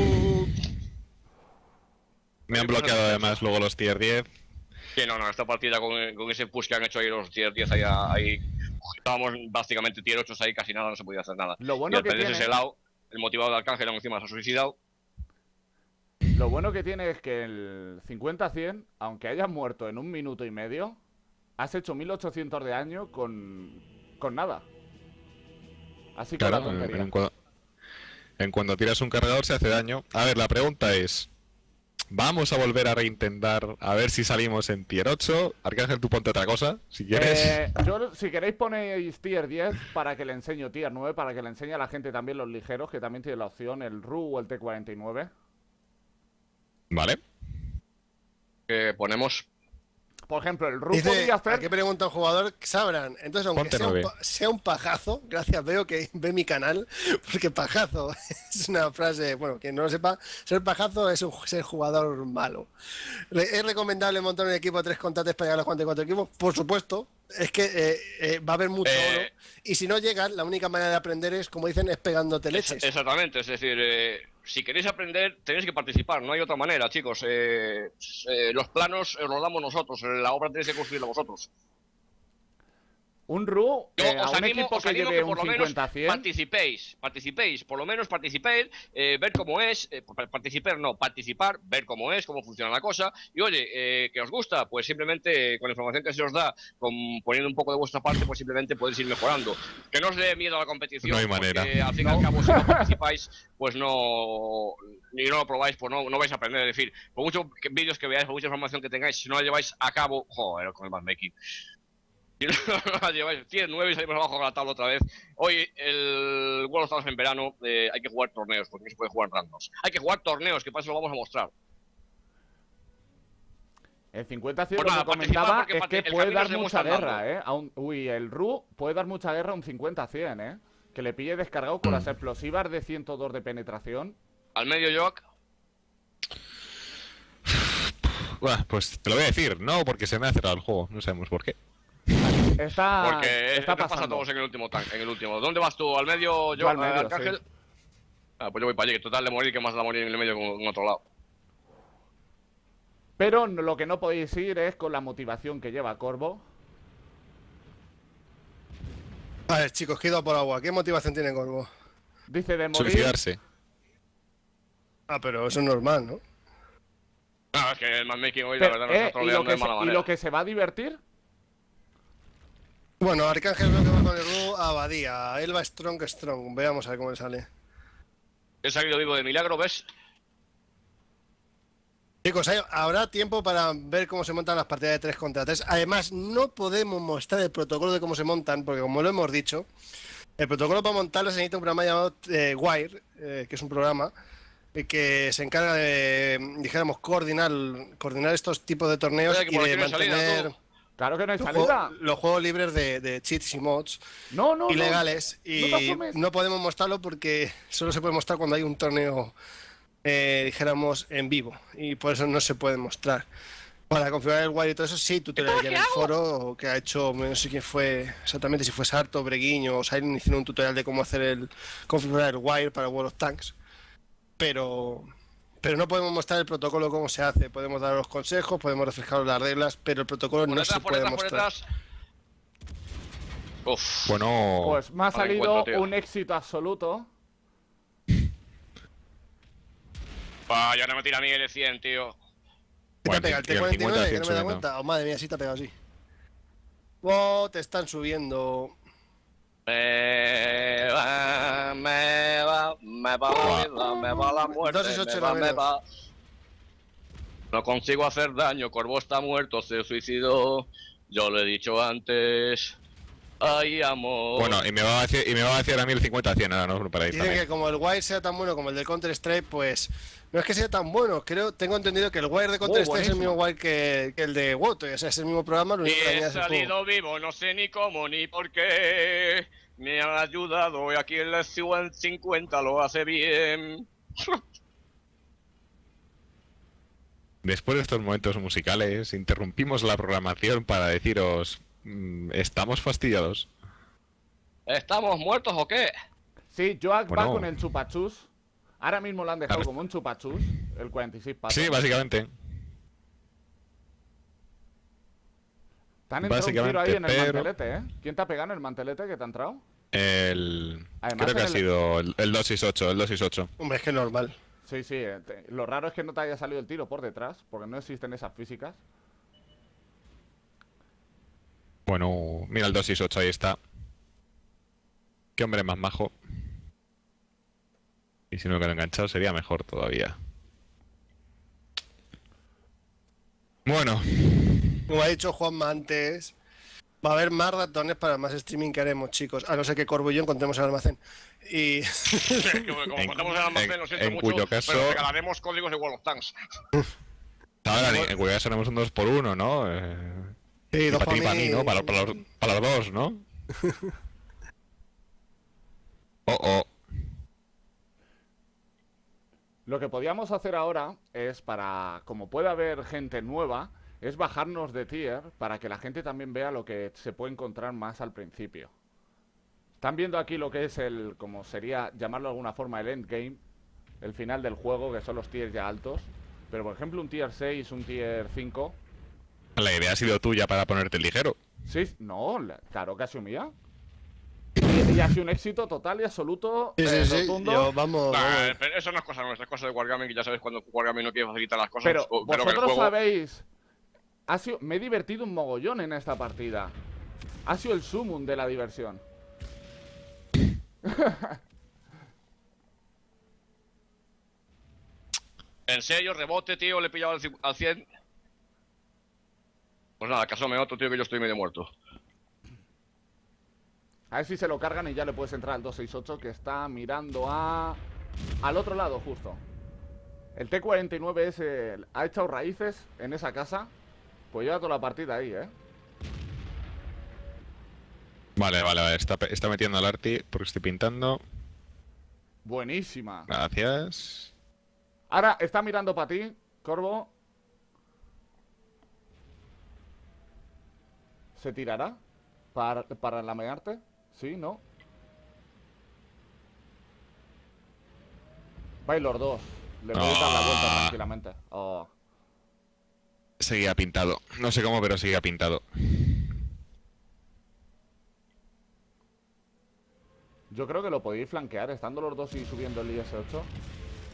Me han bloqueado además luego los tier 10. Que no, no, esta partida con, con ese push que han hecho ahí los tier 10 ahí, ahí estábamos básicamente tier 8 ahí, casi nada, no se podía hacer nada. Lo y bueno el que PDS tiene- ese lado, el motivado de Arcángel aún encima se ha suicidado. Lo bueno que tiene es que el 50-100, aunque hayas muerto en un minuto y medio, has hecho 1800 de daño con, con nada. Así que la Claro, en, en cuando, en cuando tiras un cargador se hace daño. A ver, la pregunta es... Vamos a volver a reintentar a ver si salimos en tier 8. Arcángel, tú ponte otra cosa, si quieres. Eh, yo, si queréis, ponéis tier 10 para que le enseño tier 9, para que le enseñe a la gente también los ligeros, que también tiene la opción, el RU o el T49. Vale. Que ponemos. Por ejemplo, el RU Dice, podría ¿a qué hacer. pregunta un jugador? Sabrán. Entonces, aunque sea un, sea un pajazo, gracias, veo que ve mi canal, porque pajazo es una frase, bueno, quien no lo sepa, ser pajazo es un, ser jugador malo. ¿Es recomendable montar un equipo de tres contates para llegar a los 44 equipos? Por supuesto, es que eh, eh, va a haber mucho Eh, oro, y si no llegan, la única manera de aprender es, como dicen, es pegándote Es- leches. exactamente, es decir, eh, si queréis aprender, tenéis que participar, no hay otra manera, chicos. Eh, eh, los planos os los damos nosotros, eh, la obra tenéis que construirla vosotros. Un RU eh, a os un animo, equipo os que animo lleve que por un lo menos 50-100. participéis, participéis, por lo menos participéis, eh, ver cómo es, eh, pa- participar no, participar, ver cómo es, cómo funciona la cosa, y oye, eh, que os gusta, pues simplemente eh, con la información que se os da, con, poniendo un poco de vuestra parte, pues simplemente podéis ir mejorando. Que no os dé miedo a la competición, No hay porque manera. al fin y al cabo si no participáis, pues no, ni no lo probáis, pues no, no vais a aprender, es decir, por muchos vídeos que veáis, por mucha información que tengáis, si no la lleváis a cabo, joder, con el matchmaking. Si no la lleváis, tiene 9 y salimos abajo con la tabla otra vez. Hoy el World of Stars en verano eh, hay que jugar torneos, porque no se puede jugar randoms. Hay que jugar torneos, que para eso lo vamos a mostrar. El 50-100 Pues lo que nada, comentaba es que puede dar mucha guerra. ¿eh? A un- uy, el RU puede dar mucha guerra a un 50-100, ¿eh? Que le pille descargado con Mm. las explosivas de 102 de penetración. Al medio Jock, Buah, pues te lo voy a decir, no, porque se me ha cerrado el juego, no sabemos por qué. Está, porque está nos pasa a pasando. todos en el último tank, en el último. ¿Dónde vas tú? ¿Al medio Yo al medio, Arcángel? sí. Ah, pues yo voy para allí, que total de morir, que más da morir en el medio que en otro lado. Pero lo que no podéis ir es con la motivación que lleva Corvo. A ver, chicos, que he ido a por agua. ¿Qué motivación tiene Corvo? Dice de morir. Suicidarse. Ah, pero eso es normal, ¿no? No, es que el matchmaking hoy, la verdad, nos está y, troleando de mala y manera. lo que se va a divertir. Bueno, Arcángel veo que va con el a Abadía. Elba Strong Strong. Veamos a ver cómo le sale. He salido vivo de milagro, ¿ves? Chicos, hay- habrá tiempo para ver cómo se montan las partidas de 3 contra 3. Además, no podemos mostrar el protocolo de cómo se montan, porque como lo hemos dicho, el protocolo para montarlo se necesita un programa llamado eh, Wire, eh, que es un programa eh, que se encarga de, dijéramos, coordinar, coordinar estos tipos de torneos Oye, y de salida, mantener. Claro que no hay los, salida. juegos- los juegos libres de, de cheats y mods No, no, ilegales No y no podemos mostrarlo porque solo se puede mostrar cuando hay un torneo, eh, dijéramos, en vivo y por eso no se puede mostrar. Para configurar el wire y todo eso, sí, tutorial ya en el foro que ha hecho, no sé quién fue exactamente, si fue Sarto, Breguiño o Siren, hicieron un tutorial de cómo hacer el configurar el wire para World of Tanks. Pero, pero no podemos mostrar el protocolo cómo se hace. Podemos dar los consejos, podemos reflejar las reglas, pero el protocolo Por no detrás, se puede detrás, mostrar. Uf. Bueno. Pues me ha salido un éxito absoluto. Ah, ya no me tira a mí el 100, tío. ¿Qué te pega? ¿El y el T49 que 50 no me da cuenta? Oh, madre mía, sí te ha pegado así. Oh, te están subiendo. Me va, me va, me va la vida, me va la muerte, y ocho me va, me va. No consigo hacer daño, Corvo está muerto, se suicidó. Yo lo he dicho antes. Ay, amor. Bueno, y me va a decir, y me va a decir a mí el 50-100 ahora, ¿no? Para también. que como el Wire sea tan bueno como el de Counter Strike, pues no es que sea tan bueno. Creo, tengo entendido que el Wire de Counter Oh, Strike es el mismo Wire que, que el de WoT. O sea, es el mismo programa, lo Y único que he salido vivo, no sé ni cómo ni por qué. Me han ayudado y aquí en la ciudad 50 lo hace bien. Después de estos momentos musicales, interrumpimos la programación para deciros... mm, estamos fastidiados. ¿Estamos muertos o qué? Sí, Joak va Bueno. con el chupachus. Ahora mismo lo han dejado como un chupachus, el 46 pasos. Sí, básicamente. Te han entrado un tiro básicamente, ahí en el pero- mantelete, ¿eh? ¿Quién te ha pegado en el mantelete que te ha entrado? El... Además, Creo que ha el- sido el, el 268, el 268. Hombre, es que es normal. Sí, sí. eh, te- Lo raro es que no te haya salido el tiro por detrás, porque no existen esas físicas. Bueno, mira el 268, ahí está. Qué hombre más majo. Y si no lo quedo enganchado sería mejor todavía. Bueno, Como ha dicho Juanma antes, va a haber más ratones para más streaming que haremos, chicos. A no ser que Corvo y yo encontremos el almacén. Y como En- contamos el almacén, en- lo siento en mucho, cuyo caso- pero regalaremos códigos de World of Tanks. ahora en, en cuyo caso haremos un 2 por 1 ¿no? Eh, Sí, y dos para ti y pa' para mí, mí. ¿no? Para, para los, para los dos, ¿no? Oh, oh. Lo que podíamos hacer ahora es para, como puede haber gente nueva, es bajarnos de tier para que la gente también vea lo que se puede encontrar más al principio. Están viendo aquí lo que es el, como sería llamarlo de alguna forma, el endgame, el final del juego, que son los tiers ya altos. Pero por ejemplo un tier 6, un tier 5, La idea ha sido tuya para ponerte ligero. sí, no, la- claro que ha sido mía. Y, y ha sido un éxito total y absoluto, Sí, sí, eh, sí. rotundo. Yo, vamos, Nah, vamos. pero eso no es cosa nuestra, es cosa de Wargaming, que ya sabes cuando Wargaming no quiere facilitar las cosas. Pero o- pero que el vosotros juego- sabéis, ha sido, me he divertido un mogollón en esta partida. Ha sido el sumum de la diversión. En serio, rebote, tío, le he pillado al, ci- al 100. Pues nada, casóme otro, tío, que yo estoy medio muerto. A ver si se lo cargan y ya le puedes entrar al 268 que está mirando a... Al otro lado, justo. El T-49 es el- ha echado raíces en esa casa. Pues lleva toda la partida ahí, ¿eh? Vale, vale, vale. Está, está metiendo al arti porque estoy pintando. Buenísima. Gracias. Ahora está mirando para ti, Corvo. ¿Se tirará? ¿Para, para lamearte? ¿Sí? ¿No? Los dos. Le podéis dar la vuelta Ah. tranquilamente. Oh. Seguía pintado. No sé cómo, pero seguía pintado. Yo creo que lo podéis flanquear estando los dos y subiendo el IS-8.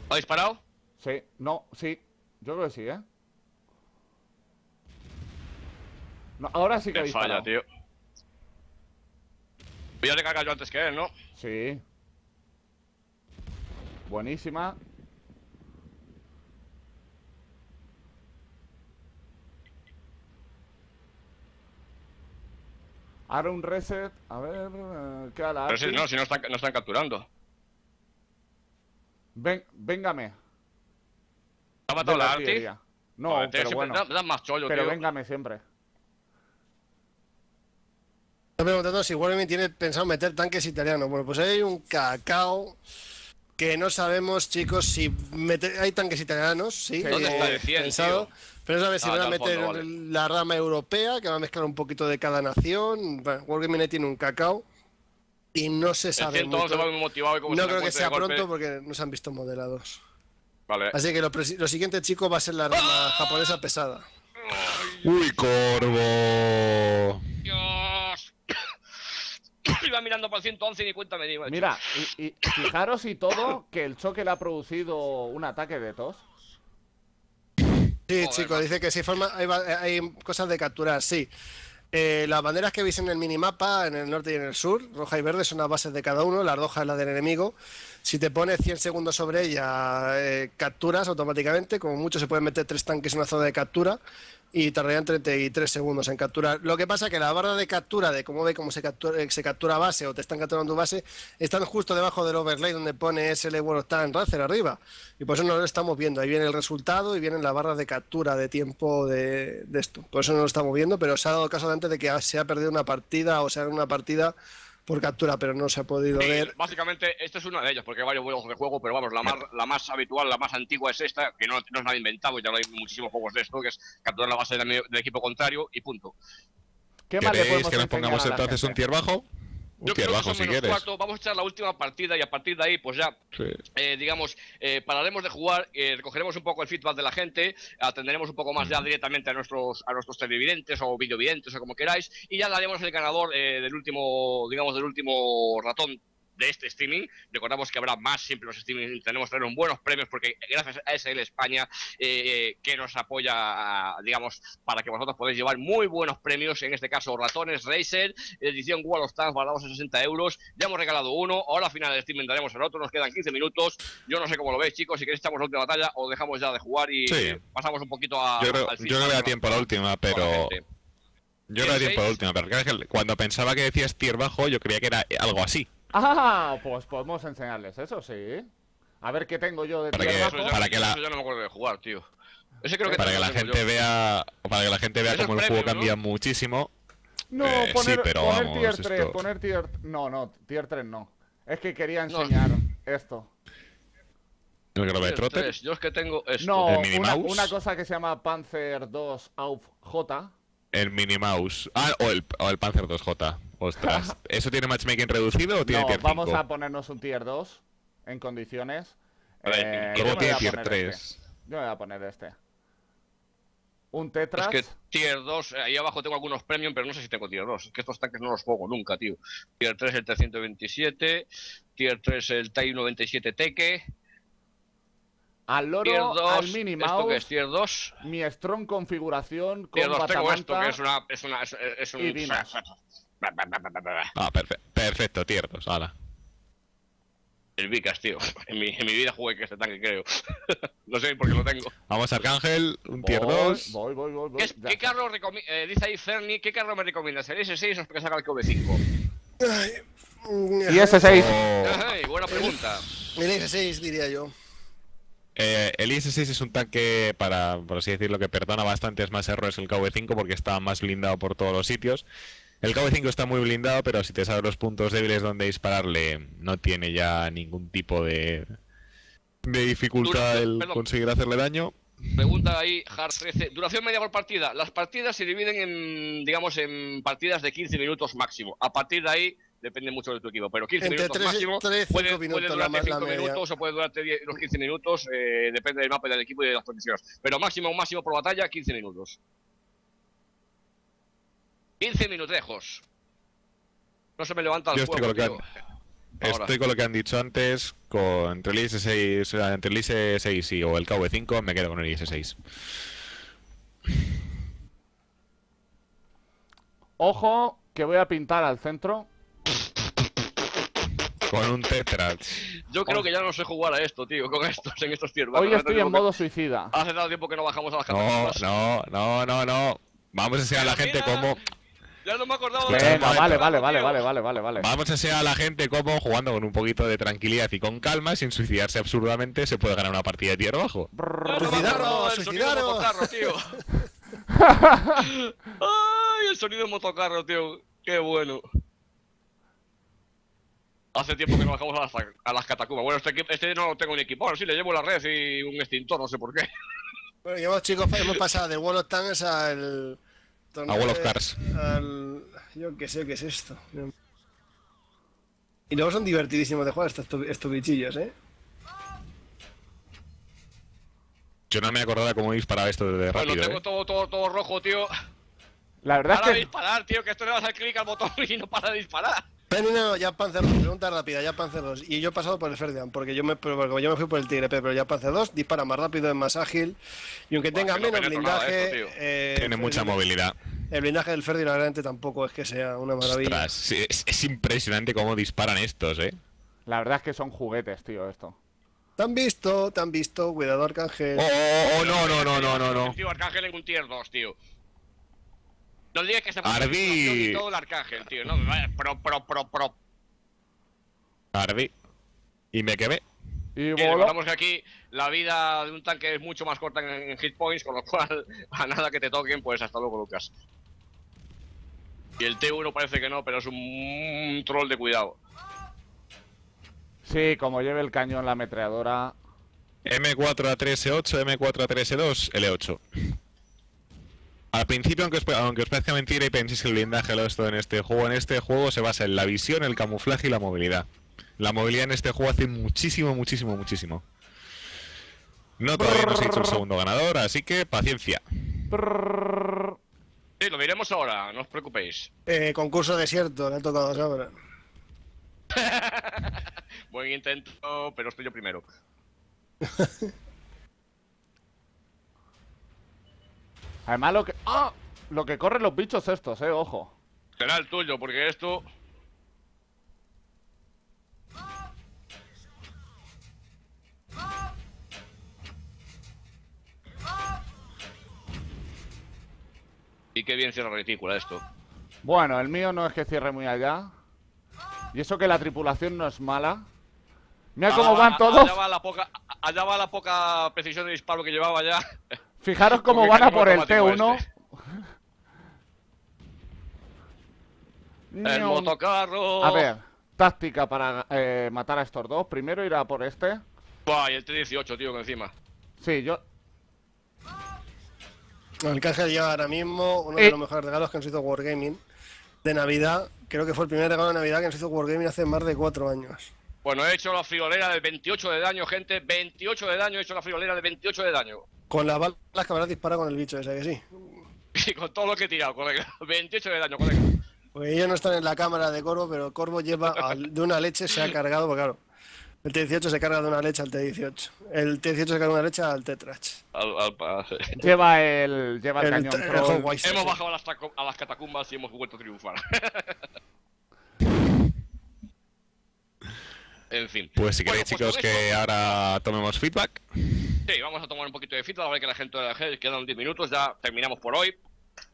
¿Ha disparado? Sí, no, sí. Yo creo que sí, ¿eh? No, ahora sí que Me habéis falla, parado. tío. Voy a recargar yo antes que él, ¿no? Sí. Buenísima. Ahora un reset. A ver, eh, queda la Pero si no, si no están, no están capturando. Ven, véngame. ¿Ha matado la Arti? artillería. No, Joder, pero bueno. da- dan más chollo, Pero tío. véngame siempre. Estoy preguntando si Wargaming tiene pensado meter tanques italianos. Bueno, pues hay un cacao que no sabemos, chicos, si mete- hay tanques italianos, sí. ¿Dónde eh, está el 100, pensado, tío? Pero no sabes si Ah, van a meter fondo, vale. la rama europea, que va a mezclar un poquito de cada nación. Bueno, Wargaming tiene un cacao y no se sabe 111 mucho. va muy motivado y como No se creo que sea pronto porque no se han visto modelados. Vale. Así que lo, siguiente, chicos, va a ser la rama japonesa pesada. ¡Uy, Corvo! Dios. Iba mirando el 111 y ni cuenta me di. Mira, y, y fijaros y todo que el choque le ha producido un ataque de tos. Sí, Joder, chicos, dice que sí forma, hay cosas de capturar, sí. Eh, las banderas que veis en el minimapa, en el norte y en el sur, roja y verde, son las bases de cada uno. La roja es la del enemigo. Si te pones 100 segundos sobre ella, eh, capturas automáticamente. Como mucho se pueden meter tres tanques en una zona de captura y tardarían 33 segundos en capturar. Lo que pasa que la barra de captura, de cómo ve cómo se captura, eh, se captura base o te están capturando base, están justo debajo del overlay donde pone SL World Tanks Racer arriba. Y por eso no lo estamos viendo. Ahí viene el resultado y viene la barra de captura de tiempo de, de esto. Por eso no lo estamos viendo, pero se ha dado caso antes de que se ha perdido una partida o se haga una partida por captura, pero no se ha podido Sí, ver. básicamente, este es uno de ellos, porque hay varios juegos de juego, pero vamos, la más, la más habitual, la más antigua es esta, que no, no es nada inventado, ya lo hay muchísimos juegos de esto, que es capturar la base del, del equipo contrario y punto. ¿Qué más le ¿Queréis podemos que nos pongamos entonces un tier bajo? Yo creo que bajo son si menos cuarto, vamos a echar la última partida y a partir de ahí, pues ya Sí. eh, digamos, eh, pararemos de jugar, eh, recogeremos un poco el feedback de la gente, atenderemos un poco más ya directamente a nuestros a nuestros televidentes o videovidentes o como queráis, y ya daremos el ganador eh, del último, digamos, del último ratón de este streaming. Recordamos que habrá más siempre los streaming, tenemos tener buenos premios porque gracias a SL España eh, que nos apoya, a- digamos, para que vosotros podáis llevar muy buenos premios, en este caso ratones Racer, edición World of Tanks valorados en 60 euros. Ya hemos regalado uno, ahora al final del streaming daremos el otro, nos quedan 15 minutos. Yo no sé cómo lo veis, chicos, si queréis echamos la última batalla o dejamos ya de jugar y Sí. pasamos un poquito a. Yo creo, al yo feedback creo que da con- tiempo a la última, la pero. Yo creo que da tiempo a la última, pero cuando pensaba que decías tier bajo, yo creía que era algo así. Ah, pues podemos enseñarles eso, sí. A ver qué tengo yo de Para tier que- Eso bajo. ya, para que la- eso ya no me acuerdo de jugar, tío. Ese creo que Para que la gente yo. vea. Para que la gente vea cómo el premium, juego cambia ¿no? muchísimo. No, Eh, sí, poner, pero poner vamos, tier 3, esto- poner tier... No, no, tier 3 no. Es que quería No. enseñar esto. El tres, Yo es que tengo esto. No, ¿El una, Mouse? una cosa que se llama Panzer 2 Auf J. El Minnie Mouse. Ah, o el, o el Panzer 2J. Ostras. ¿Eso tiene matchmaking reducido o tiene No, tier vamos 5? a ponernos un tier 2 en condiciones. Vale, Eh, ¿y yo Luego me tiene tier poner 3. este. Yo me voy a poner este. Un Es Tetras. que tier 2, ahí abajo tengo algunos premium, pero no sé si tengo tier 2. Es que estos tanques no los juego nunca, tío. Tier 3 el T-127, tier 3 el Tai-97 Teke, Al loro, tier 2, al Mini ¿esto qué es? Tier 2, mi strong configuración con tier 2 tengo esto, que es una... Es, una, es, es un... y Dinos. Ah, perfe- perfecto, tier 2. Hala. El Vicas, tío. En mi, en mi vida jugué que este tanque, creo. no sé por qué lo tengo. Vamos Arcángel, un tier Voy, 2. Voy, voy, voy, voy. ¿Qué, ya qué carro eh, dice ahí Ferni, ¿qué carro me recomiendas? ¿El S6 o que saca el KV5? Ay, mm, Y ese 6. O- Ay, buena pregunta. El IS-6 diría yo. Eh, el IS-6 es un tanque, para, por así decirlo, que perdona bastantes más errores que el KV-5 porque está más blindado por todos los sitios. El KV-5 está muy blindado, pero si te sabes los puntos débiles donde dispararle, no tiene ya ningún tipo de, de dificultad el perdón. conseguir hacerle daño. Pregunta ahí, Hard 13. Duración media por partida. Las partidas se dividen en, digamos, en partidas de 15 minutos máximo. A partir de ahí depende mucho de tu equipo. Pero 15 Entre minutos 3 máximo. 5 Puede, minutos puede durarte ma- la 5 media. minutos o puede durarte 10 los 15 minutos, eh, depende del mapa y del equipo y de las condiciones. Pero máximo, máximo por batalla, 15 minutos. 15 minutejos. No se me levanta el Yo estoy con lo que Ahora. Estoy con lo que han dicho antes, con entre el IS-6, entre el IS-6 y o el KV5, me quedo con el IS-6. Ojo, que voy a pintar al centro. Con un Tetrach. Yo creo que ya no sé jugar a esto, tío, con estos, en estos tiers. Hoy estoy en que- modo suicida. Hace tanto tiempo que no bajamos a las No, catacumbas. no, no, no, no. Vamos a enseñar a la gente Mira. cómo. Ya no me acordaba de Venga, vale, vale, vale, vale, vale, vale, vale. Vamos a enseñar a la gente cómo, jugando con un poquito de tranquilidad y con calma, sin suicidarse absurdamente, se puede ganar una partida de tierra bajo. Ya no me Suicidaros, acordaba del sonido de motocarro, tío. Ay, el sonido de motocarro, tío. Qué bueno. Hace tiempo que no bajamos a las, a las catacumbas. Bueno, este, este no lo tengo en equipo. Ahora sí le llevo la red y un extintor, no sé por qué. Bueno, llevamos chicos, hemos pasado del World of Tanks al. A World of Cars. Al. Yo qué sé qué es esto. Y luego son divertidísimos de jugar estos, estos bichillos, ¿eh? Yo no me acordaba cómo disparaba esto de Bueno, rápido. tengo ¿eh? todo, todo, todo rojo, tío. La verdad Para es de que disparar, tío, que esto le vas al clic al botón y no para de disparar. Pero no, ya Panzer 2, pregunta rápida, ya Panzer 2. Y yo he pasado por el Ferdian, porque yo me, porque yo me fui por el Tigre P, pero ya Panzer 2 dispara más rápido, es más ágil. Y aunque tenga no menos blindaje. esto, tío. eh, Tiene el- mucha movilidad. El blindaje del Ferdi, la verdad, tampoco es que sea una maravilla. Ostras, sí, es, es impresionante cómo disparan estos, ¿eh? la verdad es que son juguetes, tío, esto. Te han visto, te han visto, cuidado Arcángel. Oh, oh, oh, no, no, no, no, no, no. Tío, Arcángel en un tier 2, tío. No digas que se Ardi. todo el Arcángel, tío. No, vaya, pro, pro, pro, pro. Ardi. Y me quemé. Y recordamos que aquí la vida de un tanque es mucho más corta en, en hit points, con lo cual a nada que te toquen, pues hasta luego, Lucas. Y el T1 parece que no, pero es un troll de cuidado. Sí, como lleve el cañón la ametralladora. M4A3E8, M4A3E2, L8. Al principio, aunque os, aunque os parezca mentira y penséis que el blindaje lo es todo en este juego, en este juego se basa en la visión, el camuflaje y la movilidad. La movilidad en este juego hace muchísimo, muchísimo, muchísimo. No, todavía no se ha hecho el segundo ganador, así que paciencia. Sí, lo diremos ahora, no os preocupéis. Eh, concurso desierto, le ha tocado ahora. Buen intento, pero estoy yo primero. Además lo que. ¡Ah! Lo que corren los bichos estos, eh, ojo. Será el tuyo, porque esto. Y qué bien cierra retícula esto. Bueno, el mío no es que cierre muy allá. Y eso que la tripulación no es mala. Mira cómo Allá van va- todos. Allá va, la poca, allá va la poca precisión de disparo que llevaba ya. Fijaros cómo van a por el automático T1. este. El motocarro. A ver, táctica para eh, matar a estos dos. Primero ir a por este. Buah, y el T-18, tío, que encima. Sí, yo. Arcángel lleva ahora mismo uno Eh. de los mejores regalos que nos hizo Wargaming de Navidad. Creo que fue el primer regalo de Navidad que nos hizo Wargaming hace más de cuatro años. Bueno, he hecho la friolera de 28 de daño, gente. 28 de daño, he hecho la friolera de 28 de daño. Con las balas que habrás disparado con el bicho ese, que sí. Y con todo lo que he tirado, colega. 28 de daño, colega. Porque ellos no están en la cámara de Corvo, pero Corvo lleva al- de una leche, se ha cargado, porque claro, el T18 se carga de una leche al T18. El T18 se carga de una leche al Tetrach. Al- al pa- Lleva el. Lleva el, El, cañón el Hemos bajado a las, taco- a las catacumbas y hemos vuelto a triunfar. en fin. Pues si Bueno, queréis, pues chicos, que ahora tomemos feedback. Sí, vamos a tomar un poquito de feedback, a ver que la gente de la gente quedan 10 minutos, ya terminamos por hoy.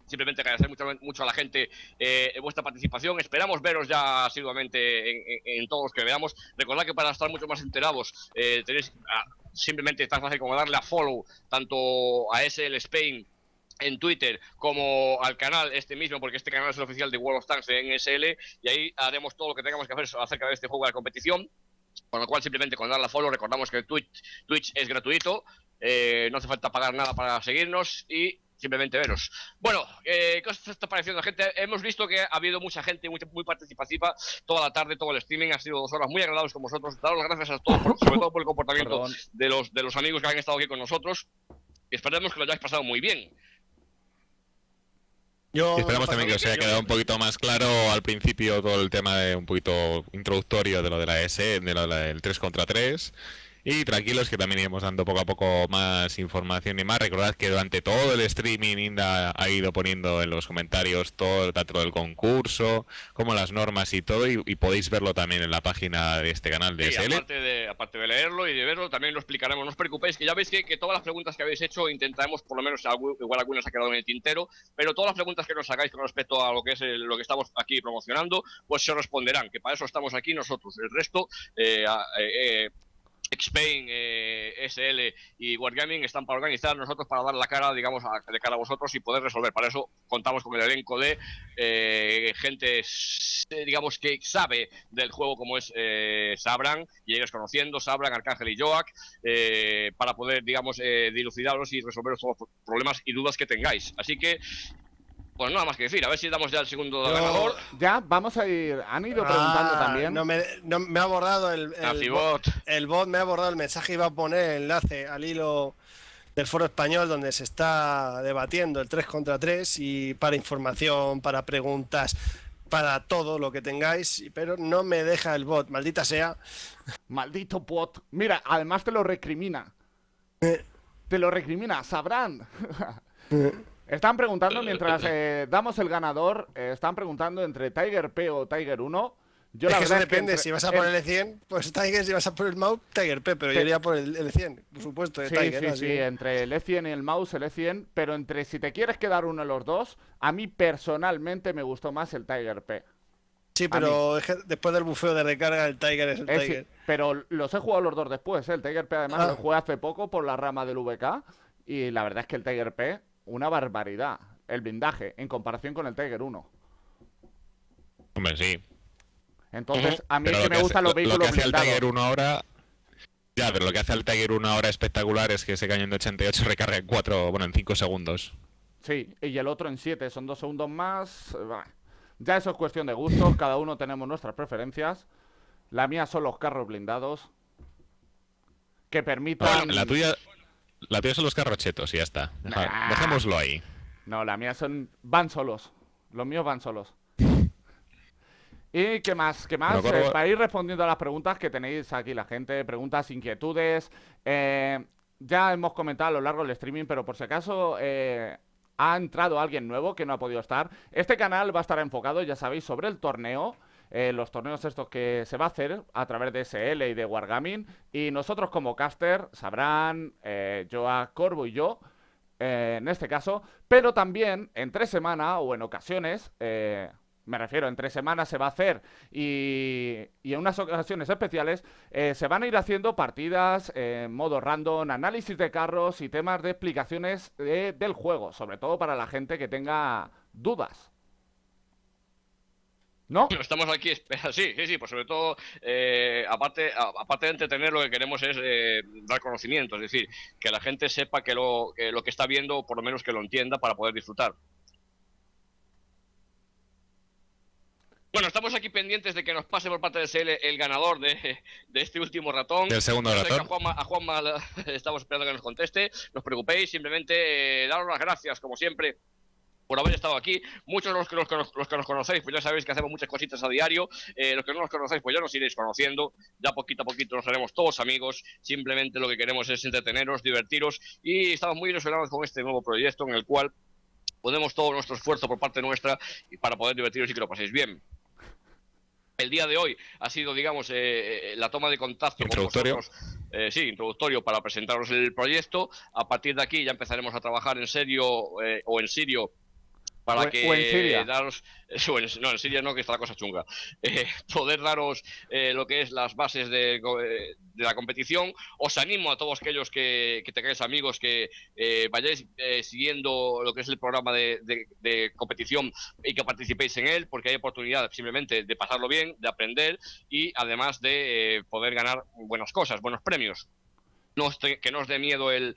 Simplemente agradecer mucho, mucho a la gente eh, vuestra participación. Esperamos veros ya asiduamente en, en- en todos los que veamos. Recordad que para estar mucho más enterados eh, tenéis ah, simplemente tan fácil como darle a follow tanto a SL Spain en Twitter como al canal este mismo, porque este canal es el oficial de World of Tanks en SL y ahí haremos todo lo que tengamos que hacer acerca de este juego de la competición. Con lo cual, simplemente con darle a follow, recordamos que Twitch, Twitch es gratuito, eh, no hace falta pagar nada para seguirnos y simplemente veros. Bueno, eh, ¿qué os está pareciendo, gente? Hemos visto que ha habido mucha gente muy, muy participativa toda la tarde, todo el streaming. Ha sido dos horas muy agradables con vosotros. Daros las gracias a todos, sobre todo por el comportamiento de los, de los amigos que han estado aquí con nosotros. Esperemos que lo hayáis pasado muy bien. Yo esperamos también que os haya quedado un poquito más claro al principio todo el tema de un poquito introductorio de lo de la S, de lo del 3 contra 3 y tranquilos que también iremos dando poco a poco más información y más. Recordad que durante todo el streaming Inda ha ido poniendo en los comentarios todo el tanto del concurso, como las normas y todo, y, podéis verlo también en la página de este canal de SL. Aparte de, aparte de leerlo y de verlo, también lo explicaremos. No os preocupéis, que ya veis que, todas las preguntas que habéis hecho intentaremos, por lo menos, igual algunas ha quedado en el tintero, pero todas las preguntas que nos hagáis con respecto a lo que es lo que estamos aquí promocionando, pues se responderán, que para eso estamos aquí nosotros. El resto, eh, eh, eh Spain, eh, SL y Wargaming están para organizar, nosotros para dar la cara, digamos, de cara a vosotros y poder resolver. Para eso contamos con el elenco de eh, gente, digamos, que sabe del juego como es eh, Sabran, y ellos conociendo, Sabran, Arcángel y Joak, eh, para poder, digamos, dilucidaros y resolver todos los problemas y dudas que tengáis. Así que pues nada más que decir, a ver si damos ya el segundo ganador. Ya, vamos a ir. Han ido preguntando ah, también. No me, no, me, ha abordado el, el, bot. el bot, me ha abordado el mensaje. Iba a poner el enlace al hilo del foro español donde se está debatiendo el 3 contra 3 y para información, para preguntas, para todo lo que tengáis, pero no me deja el bot, maldita sea. Maldito bot. Mira, además te lo recrimina. Eh. Te lo recrimina, sabrán. Eh. Están preguntando, mientras eh, damos el ganador, eh, están preguntando entre Tiger P o Tiger 1. Yo es que eso depende, si vas a por el 100, pues Tiger, si vas a por el mouse, Tiger P, pero yo iría por el, 100, por supuesto, sí, Sí, sí, entre el E100 y el mouse, el E100, pero entre si te quieres quedar uno de los dos, a mí personalmente me gustó más el Tiger P. Sí, pero después del bufeo de recarga, el Tiger es el Tiger. pero los he jugado los dos después, ¿eh? el Tiger P además ah. lo jugué hace poco por la rama del VK, y la verdad es que el Tiger P una barbaridad el blindaje en comparación con el Tiger 1. Hombre, sí. Entonces, a mí es que me gustan los vehículos Lo que hace el Tiger 1 ahora... Ya, pero lo que hace el Tiger 1 ahora espectacular es que ese cañón de 88 recarga en 4, bueno, en 5 segundos. Sí, y el otro en 7, son 2 segundos más. Ya eso es cuestión de gustos, cada uno tenemos nuestras preferencias. La mía son los carros blindados. Que permitan... la tuya... La tuya son los carrochetos y ya está. Dejémoslo ahí. No, la mía son. van solos. Los míos van solos. ¿Y qué más? ¿Qué más? Eh, para ir respondiendo a las preguntas que tenéis aquí la gente, preguntas, inquietudes. Eh, ya hemos comentado a lo largo del streaming, pero por si acaso eh, ha entrado alguien nuevo que no ha podido estar. Este canal va a estar enfocado, ya sabéis, sobre el torneo. Eh, los torneos estos que se va a hacer a través de SL y de Wargaming. Y nosotros como caster sabrán, eh, Joa Corvo y yo, eh, en este caso, pero también entre semana o en ocasiones, eh, me refiero, entre semanas se va a hacer y, y en unas ocasiones especiales se van a ir haciendo partidas en modo random, análisis de carros y temas de explicaciones del juego, sobre todo para la gente que tenga dudas. ¿No? Estamos aquí, sí, sí, sí, pues sobre todo, eh, aparte, aparte de entretener, lo que queremos es eh, dar conocimiento, es decir, que la gente sepa que lo, que lo que está viendo, por lo menos que lo entienda para poder disfrutar. Bueno, estamos aquí pendientes de que nos pase por parte de SL el ganador de, este último ratón. Del segundo ratón. A Juanma, estamos esperando que nos conteste. No os preocupéis, simplemente eh, daros las gracias, como siempre, por haber estado aquí. Muchos de los que, los, que nos conocéis, pues ya sabéis que hacemos muchas cositas a diario. Eh, los que no nos conocéis, pues ya nos iréis conociendo. Ya poquito a poquito nos haremos todos amigos. Simplemente lo que queremos es entreteneros, divertiros. Y estamos muy ilusionados con este nuevo proyecto en el cual ponemos todo nuestro esfuerzo por parte nuestra para poder divertiros y que lo paséis bien. El día de hoy ha sido, digamos, eh, eh, la toma de contacto con vosotros. sí, introductorio para presentaros el proyecto. A partir de aquí ya empezaremos a trabajar en serio o en serio para que en Siria. daros no en Siria no que está la cosa chunga. Eh, poder daros eh, lo que es las bases de, eh, de, la competición. Os animo a todos aquellos que, que tengáis amigos que vayáis siguiendo lo que es el programa de, de, competición y que participéis en él porque hay oportunidad simplemente de pasarlo bien de aprender y además de poder ganar buenas cosas buenos premios. No que no os dé miedo el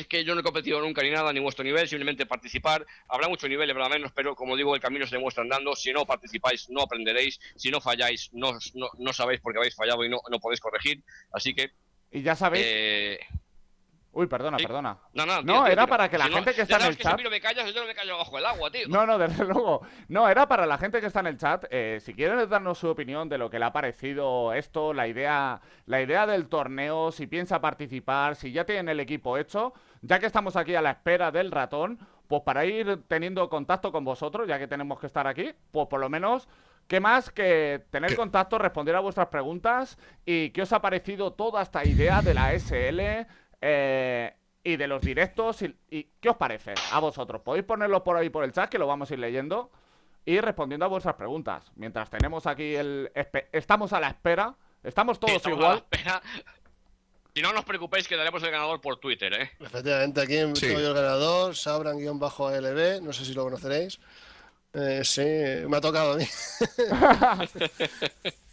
es que yo no he competido nunca ni nada, ni vuestro nivel, simplemente participar. Habrá mucho nivel, habrá menos, pero como digo, el camino se demuestra andando. Si no participáis, no aprenderéis. Si no falláis, no, no, no sabéis por qué habéis fallado y no, no podéis corregir. Así que. Y ya sabéis. Eh... Uy, perdona, Sí. perdona. No, no, No, era para que la gente que está en el que chat- Si me callas, yo no me callo bajo el agua, tío. No, no, desde luego. No, era para la gente que está en el chat. eh, si quieren darnos su opinión de lo que le ha parecido esto, la idea, la idea del torneo, si piensa participar, si ya tienen el equipo hecho, ya que estamos aquí a la espera del ratón, pues para ir teniendo contacto con vosotros, ya que tenemos que estar aquí, pues por lo menos. ¿Qué más que tener ¿Qué? contacto, responder a vuestras preguntas y qué os ha parecido toda esta idea de la SL eh, y de los directos y, y qué os parece a vosotros? Podéis ponerlo por ahí por el chat que lo vamos a ir leyendo y respondiendo a vuestras preguntas. Mientras tenemos aquí el... Estamos a la espera, estamos todos estamos a la igual. espera. Si no, no os preocupéis que daremos el ganador por Twitter, ¿eh? Efectivamente, aquí Sí. yo el ganador, Sabran-ALB, no sé si lo conoceréis. Eh, sí, me ha tocado a mí.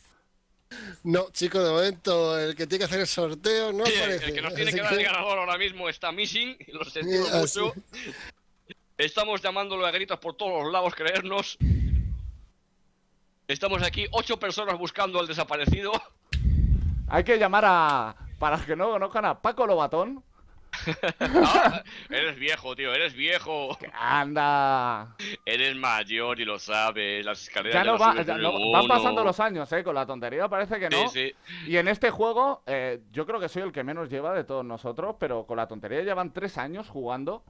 no, chico, de momento el que tiene que hacer el sorteo no Sí, el- aparece. el que nos tiene así que dar el ganador ahora mismo está missing, y lo sentimos Ah, sí. mucho. Estamos llamándolo a gritos por todos los lados, creernos. Estamos aquí, ocho personas buscando al desaparecido. Hay que llamar a... Para que no conozcan a Paco Lobatón. Ah, eres viejo, tío, eres viejo. Anda. Eres mayor y lo sabes. Las escaleras Ya no no va, ya no- van pasando los años, ¿eh? Con la tontería parece que no. Sí, sí. Y en este juego, eh, yo creo que soy el que menos lleva de todos nosotros, pero con la tontería llevan tres años jugando.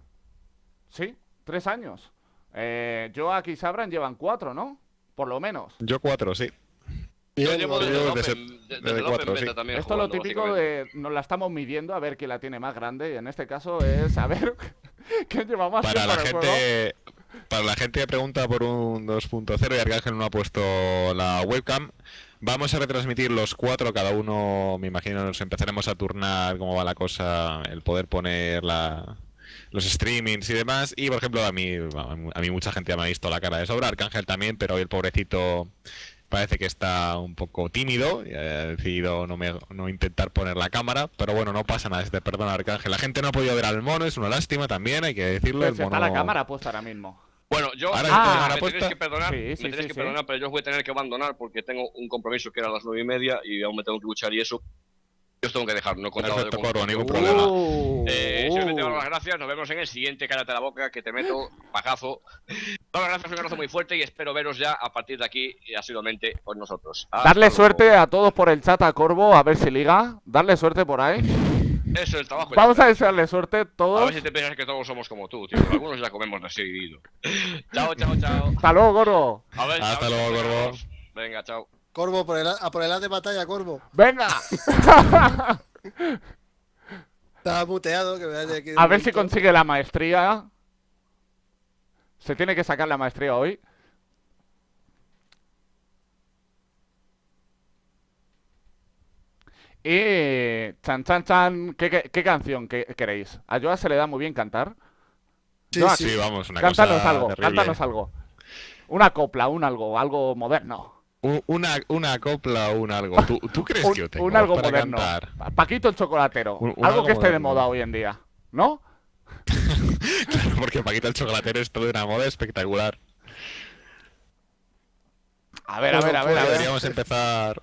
Sí, tres años. Eh, yo aquí Sabran llevan cuatro, ¿no? Por lo menos. Yo cuatro, sí. Yo llevo desde el Open, desde- el Open Beta también Esto es lo típico básicamente. de. Nos la estamos midiendo a ver quién la tiene más grande. Y en este caso es saber quién lleva más Para la juego. gente para la gente que pregunta por un 2.0 y Arcángel no ha puesto la webcam, vamos a retransmitir los cuatro, cada uno, me imagino, nos empezaremos a turnar cómo va la cosa, el poder poner la, los streamings y demás. Y por ejemplo, a mí, a mí mucha gente ya me ha visto la cara de sobra, Arcángel también, pero hoy el pobrecito parece que está un poco tímido y ha decidido no, me- no intentar poner la cámara, pero bueno, no pasa nada, se te perdona Arcángel. La gente no ha podido ver al mono, es una lástima también, hay que decirlo. Pero el está la cámara puesta ahora mismo. Bueno, yo Ahora me tenéis cámara puesta. que perdonar, Sí, me sí, que sí. perdonar, pero yo os voy a tener que abandonar porque tengo un compromiso que era a las nueve y media y aún me tengo que luchar y eso. Yo os tengo que dejar, no he contado Perfecto, con- Corvo, ningún problema. Uh, Eh, uh. simplemente daros las gracias, nos vemos en el siguiente, cállate la boca, que te meto pajazo. Daros las gracias, un abrazo muy fuerte y espero veros ya a partir de aquí y asiduamente con nosotros. Hasta Darle luego. suerte a todos por el chat a Corvo, a ver si liga. Darle suerte por ahí. Eso es el trabajo. Vamos a desearle suerte a A todos. ver si te piensas que todos somos como tú, tío. Algunos ya comemos de seguido. chao, chao, chao. Hasta luego, Corvo. A ver, Hasta a ver luego, Corvo. Venga, chao. Corvo, por el, a a por el as de batalla, Corvo. Venga. Estaba muteado, que de aquí A ver si consigue la maestría. Se tiene que sacar la maestría hoy. Y chan chan chan, ¿qué, qué, qué canción que- queréis? A Joa se le da muy bien cantar. Sí, Joa, sí. Sí, vamos, una cántanos cosa algo, terrible. cántanos algo. Una copla, un algo, algo moderno. Un- Una, una copla o un algo. ¿Tú, tú crees Un, que yo tengo un algo para moderno. cantar? Pa- Paquito el chocolatero. Un- algo algo que esté de moda hoy en día. ¿No? Claro, porque Paquito el chocolatero es todo una moda espectacular. A ver, a ver, a ver, a pues, ver. Deberíamos empezar.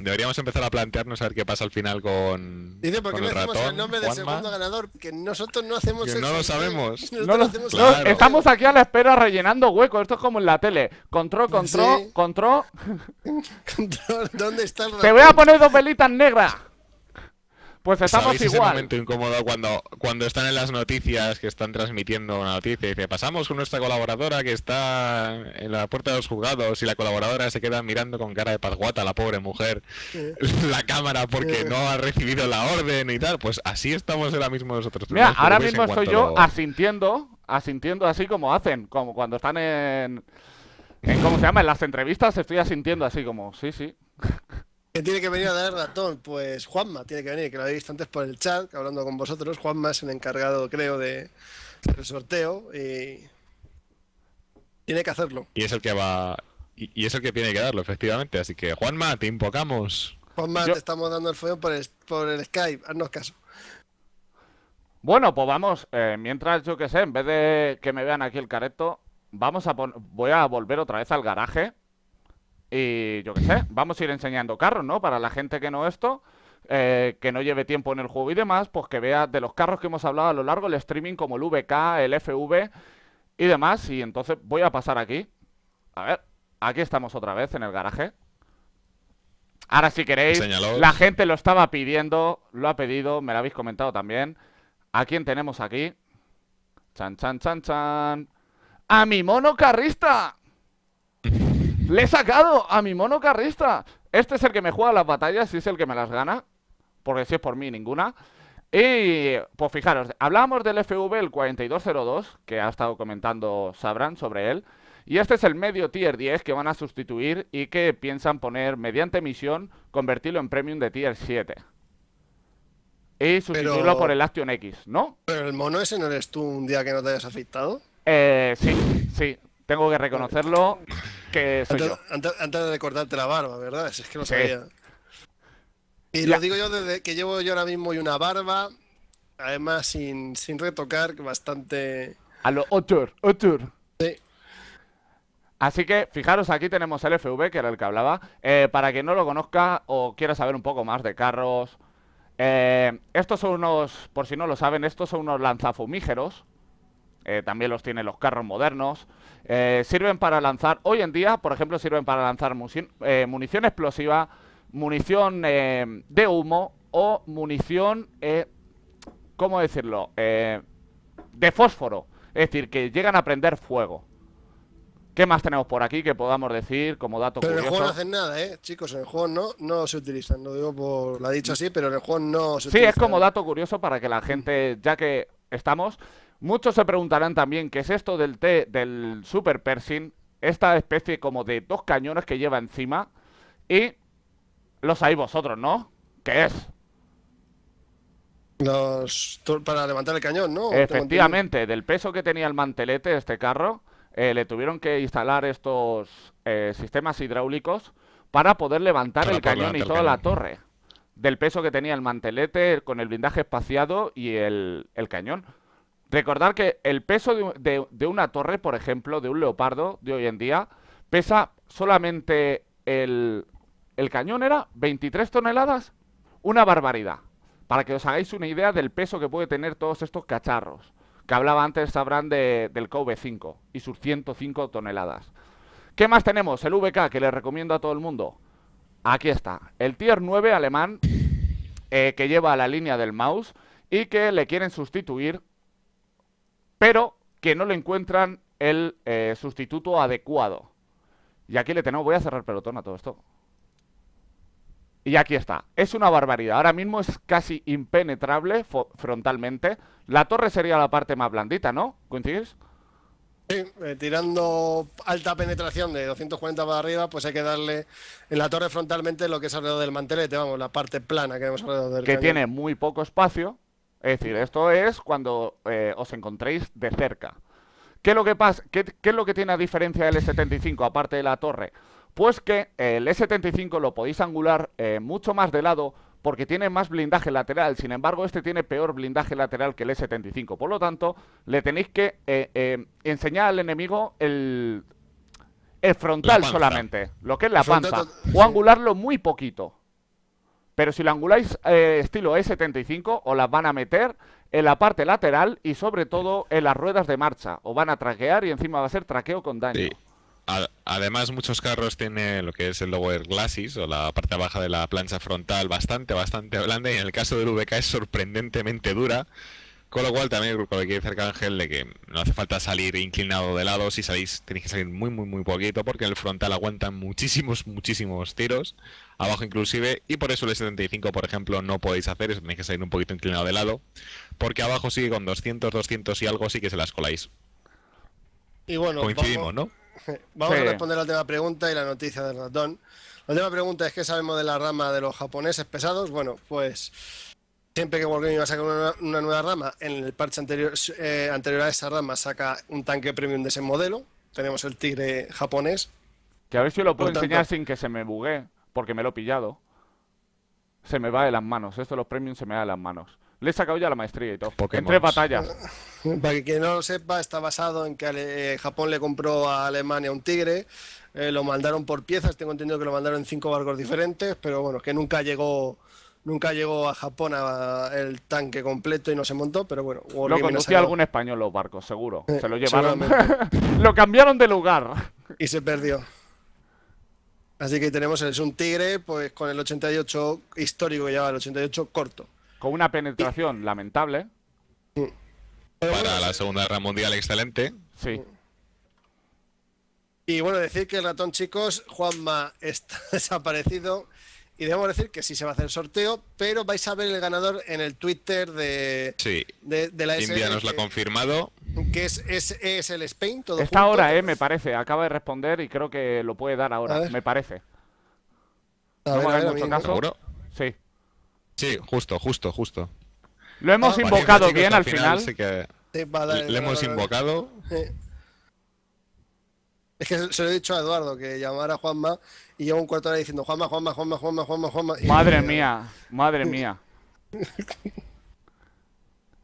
Deberíamos empezar a plantearnos a ver qué pasa al final con. Dice, ¿por qué no el decimos ratón, el nombre del Juanma? segundo ganador? Que nosotros no hacemos Que no lo sabemos. No lo- hacemos no, estamos aquí a la espera rellenando hueco. Esto es como en la tele. Control, control, Sí. control. Control, ¿Dónde está el Te voy a poner dos velitas negras. Pues estamos ¿Sabéis ese igual. momento incómodo cuando, cuando están en las noticias que están transmitiendo una noticia y dice pasamos con nuestra colaboradora que está en la puerta de los juzgados y la colaboradora se queda mirando con cara de pasguata la pobre mujer la cámara porque no ha recibido la orden y tal? Pues así estamos ahora mismo nosotros. Mira, ahora mismo estoy cuanto yo lo- asintiendo, asintiendo así como hacen, como cuando están en, en ¿cómo se llama? En las entrevistas estoy asintiendo así como, sí, sí. ¿Quién tiene que venir a dar el ratón? Pues Juanma tiene que venir, que lo habéis visto antes por el chat, hablando con vosotros. Juanma es el encargado, creo, de, del sorteo y tiene que hacerlo. Y es el que va... Y, y es el que tiene que darlo, efectivamente. Así que, Juanma, te invocamos. Juanma, Yo- te estamos dando el follón por el, por el Skype, haznos caso. Bueno, pues vamos, eh, mientras yo que sé, en vez de que me vean aquí el careto, vamos a voy a volver otra vez al garaje y yo que sé, vamos a ir enseñando carros, ¿no? Para la gente que no esto, eh, que no lleve tiempo en el juego y demás, pues que vea de los carros que hemos hablado a lo largo del streaming, como el VK, el FV y demás. Y entonces voy a pasar aquí. A ver, aquí estamos otra vez en el garaje. Ahora si queréis, la gente lo estaba pidiendo, lo ha pedido, me lo habéis comentado también. ¿A quién tenemos aquí? Chan, chan, chan, chan. ¡A mi mono carrista! ¡Le he sacado a mi mono carrista! Este es el que me juega las batallas y es el que me las gana. Porque si es por mí, ninguna. Y pues fijaros, hablábamos del FV, el 4202, que ha estado comentando Sabran sobre él. Y este es el medio tier 10 que van a sustituir y que piensan poner mediante misión, convertirlo en premium de tier 7. Y sustituirlo Pero- por el Action X, ¿no? Pero el mono ese no eres tú un día que no te hayas afeitado. Eh, sí, sí. Tengo que reconocerlo que soy Antes, yo. antes- antes de cortarte la barba, ¿verdad? Es que lo Sí. sabía. Y Ya. lo digo yo desde que llevo yo ahora mismo y una barba, además sin, sin retocar, bastante... A lo Otur, Otur. Sí. Así que, fijaros, aquí tenemos el FV, que era el que hablaba. Eh, para quien no lo conozca o quiera saber un poco más de carros, eh, estos son unos, por si no lo saben, estos son unos lanzafumígeros. Eh, también los tienen los carros modernos. Eh, sirven para lanzar, hoy en día, por ejemplo, sirven para lanzar eh, munición explosiva, munición eh, de humo o munición, eh, ¿cómo decirlo? De fósforo. Es decir, que llegan a prender fuego. ¿Qué más tenemos por aquí que podamos decir como dato Pero en el juego no curioso? hacen nada, ¿eh? Chicos, en el juego no, no se utilizan. Lo digo por... Lo ha dicho así, pero en el juego no se Sí, utilizan. es como dato curioso para que la gente, ya que estamos, muchos se preguntarán también qué es esto del T del Super Pershing, esta especie como de dos cañones que lleva encima y lo sabéis vosotros, ¿no? ¿Qué es? Los... Para levantar el cañón, ¿no? Efectivamente, del peso que tenía el mantelete de este carro, eh, le tuvieron que instalar estos eh, sistemas hidráulicos para poder levantar Para el poder cañón y toda la torre. Del peso que tenía el mantelete con el blindaje espaciado y el, el cañón. Recordar que el peso de, una torre, por ejemplo, de un leopardo de hoy en día, pesa solamente el, el cañón era 23 toneladas. Una barbaridad. Para que os hagáis una idea del peso que puede tener todos estos cacharros. Que hablaba antes, sabrán, de, del KV5 y sus 105 toneladas. ¿Qué más tenemos? El VK, que les recomiendo a todo el mundo. Aquí está. El Tier 9 alemán, eh, que lleva la línea del mouse y que le quieren sustituir, pero que no le encuentran el eh, sustituto adecuado. Y aquí le tenemos, voy a cerrar pelotón a todo esto. Y aquí está. Es una barbaridad. Ahora mismo es casi impenetrable frontalmente. La torre sería la parte más blandita, ¿no? ¿Coincidís? Sí, eh, tirando alta penetración de 240 para arriba, pues hay que darle en la torre frontalmente lo que es alrededor del mantelete, vamos, la parte plana que vemos alrededor del que cañón. tiene muy poco espacio. Es decir, esto es cuando eh, os encontréis de cerca. ¿Qué es lo que pasa? ¿Qué, qué es lo que tiene a diferencia del E75 aparte de la torre? Pues que eh, el E75 lo podéis angular eh, mucho más de lado porque tiene más blindaje lateral. Sin embargo, este tiene peor blindaje lateral que el E75. Por lo tanto, le tenéis que eh, eh, enseñar al enemigo el, el frontal solamente, lo que es la frontal panza, o angularlo muy poquito. Pero si lo anguláis eh, estilo E75, os las van a meter en la parte lateral y sobre todo en las ruedas de marcha. Os van a traquear y encima va a ser traqueo con daño. Además, muchos carros tienen lo que es el lower glacis o la parte baja de la plancha frontal bastante, bastante blanda. Y en el caso del VK es sorprendentemente dura. Con lo cual, también con lo que dice Arcángel, de que no hace falta salir inclinado de lado. Si salís, tenéis que salir muy, muy, muy poquito. Porque en el frontal aguantan muchísimos, muchísimos tiros. Abajo, inclusive. Y por eso el 75, por ejemplo, no podéis hacer eso. Tenéis que salir un poquito inclinado de lado. Porque abajo sí, con 200, 200 y algo, sí que se las coláis. Y bueno, Coincidimos, vamos, ¿no? vamos Sí. a responder la última pregunta y la noticia del ratón. La última pregunta es: ¿qué sabemos de la rama de los japoneses pesados? Bueno, pues siempre que Wargaming iba a sacar una, una nueva rama, en el parche anterior, eh, anterior a esa rama saca un tanque premium de ese modelo. Tenemos el tigre japonés. Que a ver si lo puedo Por tanto- enseñar sin que se me bugue, porque me lo he pillado. Se me va de las manos. Esto de los premiums se me va de las manos. Le he sacado ya la maestría y todo. Pokémon. En tres batallas. Para que quien no lo sepa, está basado en que Ale- Japón le compró a Alemania un tigre, eh, lo mandaron por piezas, tengo entendido que lo mandaron en cinco barcos diferentes, pero bueno, que nunca llegó nunca llegó a Japón a- el tanque completo y no se montó, pero bueno. Lo Wargaming ha conducía algún español los barcos, seguro. Eh, Se lo llevaron. lo cambiaron de lugar. y se perdió. Así que tenemos es un tigre pues con el 88 histórico que lleva el 88 corto. Con una penetración lamentable. Para la Segunda Guerra Mundial, excelente. Sí. Y bueno, decir que el ratón, chicos, Juanma está desaparecido. Y debemos decir que sí se va a hacer sorteo, pero vais a ver el ganador en el Twitter de, Sí. de, de la SL, India nos lo ha confirmado. que es, es, es el Spain, todo Está junto. ahora, eh, me parece. Acaba de responder y creo que lo puede dar ahora. Me parece. A no ver, me a ver, hagáis a mucho mí- caso. ¿Seguro? Sí. Sí, justo, justo, justo. Lo hemos Ah, invocado bien al final. sí que Sí, el le hemos invocado. Es que se se lo he dicho a Eduardo que llamara a Juanma y lleva un cuarto de hora diciendo Juanma, Juanma, Juanma, Juanma, Juanma, Juanma. y- Madre mía, madre mía.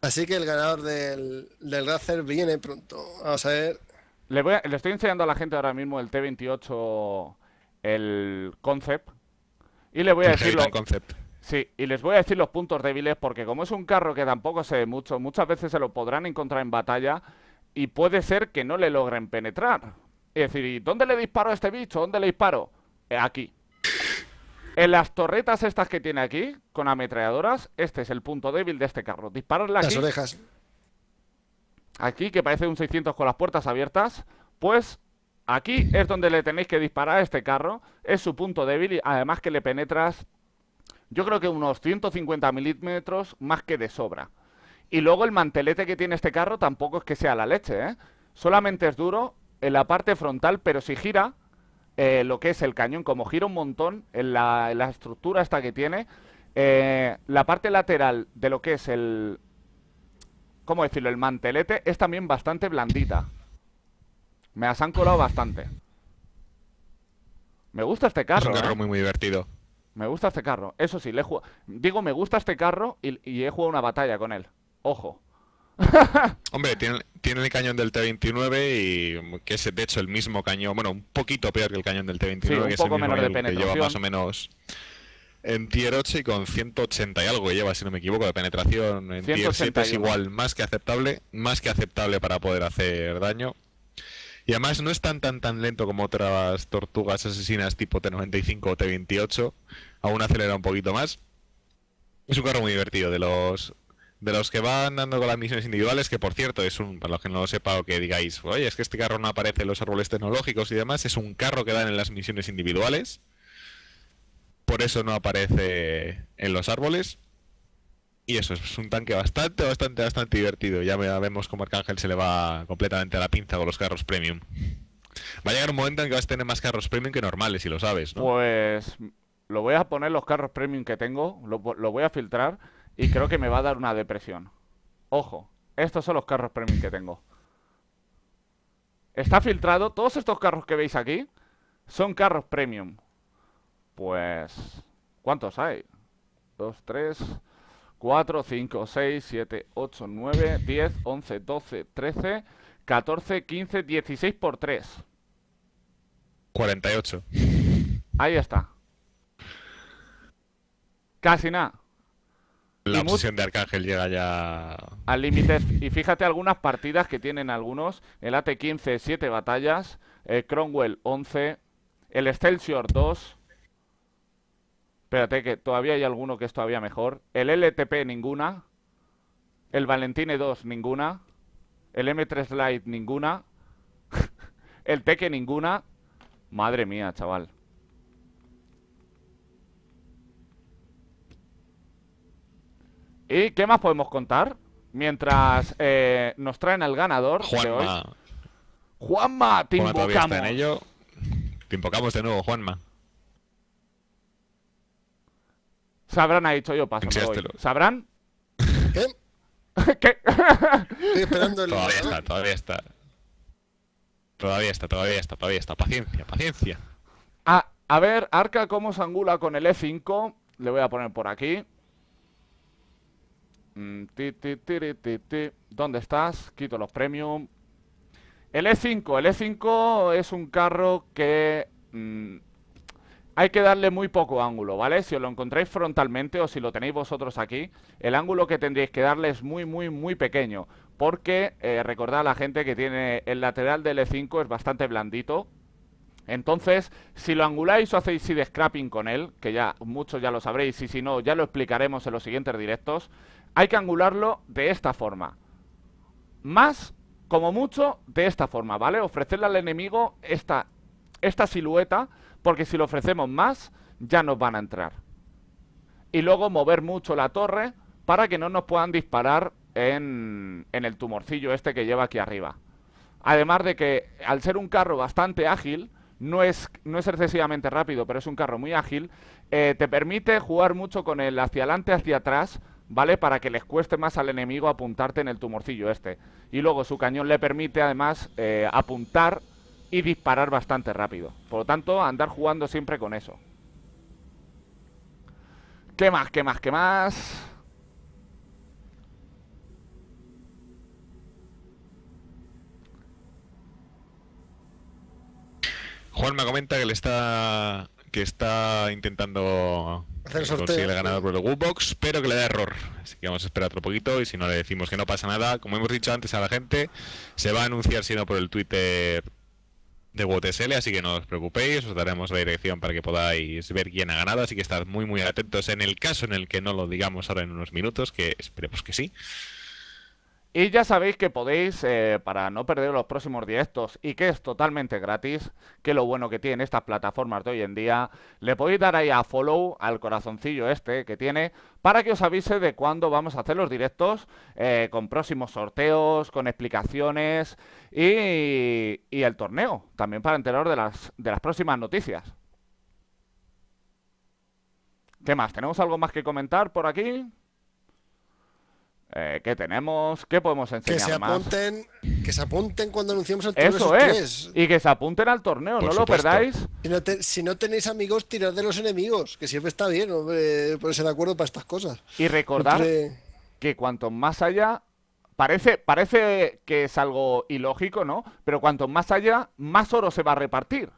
Así que el ganador del, del Razer viene pronto. Vamos a ver. Le, voy a- le estoy enseñando a la gente ahora mismo el T28, el concept. Y le voy a El decir lo- Concept. Sí, y les voy a decir los puntos débiles porque como es un carro que tampoco sé mucho, muchas veces se lo podrán encontrar en batalla y puede ser que no le logren penetrar. Es decir, ¿y dónde le disparo a este bicho? ¿Dónde le disparo? Eh, aquí. En las torretas estas que tiene aquí, con ametralladoras, este es el punto débil de este carro. Dispararle Las aquí, orejas. aquí, que parece un 600 con las puertas abiertas, pues aquí es donde le tenéis que disparar a este carro. Es su punto débil y además que le penetras, yo creo que unos 150 milímetros más que de sobra. Y luego el mantelete que tiene este carro tampoco es que sea la leche, ¿eh? Solamente es duro en la parte frontal, pero si gira eh, lo que es el cañón, como gira un montón en la, en la estructura esta que tiene, eh, la parte lateral de lo que es el, ¿cómo decirlo? El mantelete es también bastante blandita. Me las han colado bastante. Me gusta este Es carro, un carro ¿eh? muy, muy divertido. Me gusta este carro. Eso sí, le he jugado... Digo, me gusta este carro y, y he jugado una batalla con él. Ojo. Hombre, tiene, tiene el cañón del T29 y que es de hecho el mismo cañón, bueno, un poquito peor que el cañón del T29, Sí, un que es poco el mismo menor de que lleva más o menos en tier 8 y con 180 y algo que lleva, si no me equivoco, de penetración. En tier 7 es 181. igual, más que aceptable, más que aceptable para poder hacer daño. Y además no es tan tan tan lento como otras tortugas asesinas tipo T95 o T28, aún acelera un poquito más. Es un carro muy divertido, de los de los que van dando con las misiones individuales, que por cierto es un, para los que no lo sepa o que digáis, oye, es que este carro no aparece en los árboles tecnológicos y demás, es un carro que dan en las misiones individuales. Por eso no aparece en los árboles. Y eso, es un tanque bastante, bastante, bastante divertido. Ya ve- vemos cómo Arcángel se le va completamente a la pinza con los carros premium. Va a llegar un momento en que vas a tener más carros premium que normales, si lo sabes, ¿no? Pues lo voy a poner los carros premium que tengo, lo voy a filtrar y creo que me va a dar una depresión. Ojo, estos son los carros premium que tengo. Está filtrado, todos estos carros que veis aquí son carros premium. Pues, ¿cuántos hay? 2, 3, 4, 5, 6, 7, 8, 9, 10, 11, 12, 13, 14, 15, 16 por 3. 48. Ahí está. Casi nada. La obsesión de Arcángel llega ya Al límite. Y fíjate algunas partidas que tienen algunos. El AT-15, 7 batallas. El Cromwell, 11. El Excelsior, 2. Espérate, que todavía hay alguno que es todavía mejor. El LTP, ninguna. El Valentine 2, ninguna. El M3 Lite, ninguna. el Teque, ninguna. Madre mía, chaval. ¿Y qué más podemos contar? Mientras eh, nos traen al ganador de hoy. Juanma. Juanma, te Juanma todavía está en invocamos. ello. Te invocamos de nuevo, Juanma. Sabrán ha dicho yo paso. me voy. Enséñastelo. ¿Sabrán? ¿Qué? ¿Qué? Estoy esperando el. Todavía está, todavía está. Todavía está, todavía está, todavía está. Paciencia, paciencia. a, a ver, Arca, ¿cómo se angula con el E5? Le voy a poner por aquí. Mm, ¿Dónde estás? Quito los premium. El E5. El E5 es un carro que mm, hay que darle muy poco ángulo, ¿vale? Si os lo encontráis frontalmente o si lo tenéis vosotros aquí, el ángulo que tendréis que darle es muy, muy, muy pequeño. Porque, eh, recordad a la gente que tiene el lateral del E5 es bastante blandito. Entonces, si lo anguláis o hacéis seed scrapping con él, que ya muchos ya lo sabréis y si no, ya lo explicaremos en los siguientes directos, hay que angularlo de esta forma. Más, como mucho, de esta forma, ¿vale? Ofrecerle al enemigo esta, esta silueta, porque si lo ofrecemos más, ya nos van a entrar. Y luego mover mucho la torre para que no nos puedan disparar en, en el tumorcillo este que lleva aquí arriba. Además de que, al ser un carro bastante ágil, no es, no es, excesivamente rápido, pero es un carro muy ágil, eh, te permite jugar mucho con el hacia adelante, hacia atrás, ¿vale? Para que les cueste más al enemigo apuntarte en el tumorcillo este. Y luego su cañón le permite además eh, apuntar y disparar bastante rápido. Por lo tanto, andar jugando siempre con eso. ¿Qué más? ¿Qué más? ¿Qué más? Juan me comenta que le está que está intentando hacer. Consigue el ganador por el Woodbox, pero que le da error. Así que vamos a esperar otro poquito y si no le decimos que no pasa nada, como hemos dicho antes a la gente, se va a anunciar si no por el Twitter de WTSL, así que no os preocupéis, os daremos la dirección para que podáis ver quién ha ganado, así que estad muy muy atentos en el caso en el que no lo digamos ahora en unos minutos, que esperemos que sí. Y ya sabéis que podéis, eh, para no perder los próximos directos y que es totalmente gratis, que lo bueno que tienen estas plataformas de hoy en día, le podéis dar ahí a follow al corazoncillo este que tiene para que os avise de cuándo vamos a hacer los directos, eh, con próximos sorteos, con explicaciones y, y, el torneo, también para enteraros de las, de las próximas noticias. ¿Qué más? ¿Tenemos algo más que comentar por aquí? Eh, ¿Qué tenemos? ¿Qué podemos enseñar que se apunten. Que se apunten cuando anunciamos el torneo. Eso es. Y que se apunten al torneo, no lo perdáis. Si no, si no, tenéis amigos, tirad de los enemigos, que siempre está bien hombre, ponerse de acuerdo para estas cosas. Y recordad que cuanto más allá, parece, parece que es algo ilógico, ¿no? Pero cuanto más allá, más oro se va a repartir.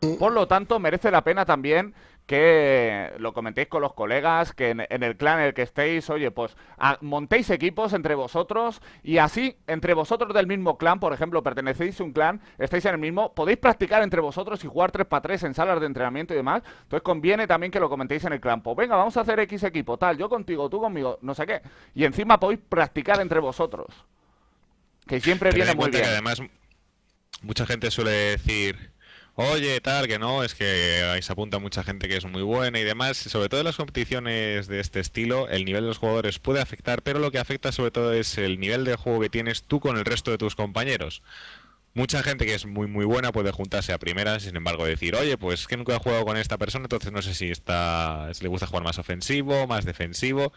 Mm. Por lo tanto, merece la pena también que lo comentéis con los colegas, que en, el clan en el que estéis, oye, pues ah, montéis equipos entre vosotros y así, entre vosotros del mismo clan, por ejemplo, pertenecéis a un clan, estáis en el mismo, podéis practicar entre vosotros y jugar 3x3 en salas de entrenamiento y demás. Entonces conviene también que lo comentéis en el clan. Pues venga, vamos a hacer X equipo, tal, yo contigo, tú conmigo, no sé qué. Y encima podéis practicar entre vosotros. Que siempre viene muy bien. Que además, mucha gente suele decir oye, tal, que no, es que ahí se apunta mucha gente que es muy buena y demás. Sobre todo en las competiciones de este estilo, el nivel de los jugadores puede afectar, pero lo que afecta sobre todo es el nivel de juego que tienes tú con el resto de tus compañeros. Mucha gente que es muy muy buena puede juntarse a primeras, sin embargo decir, oye, pues que nunca he jugado con esta persona, entonces no sé si está, si le gusta jugar más ofensivo, más defensivo.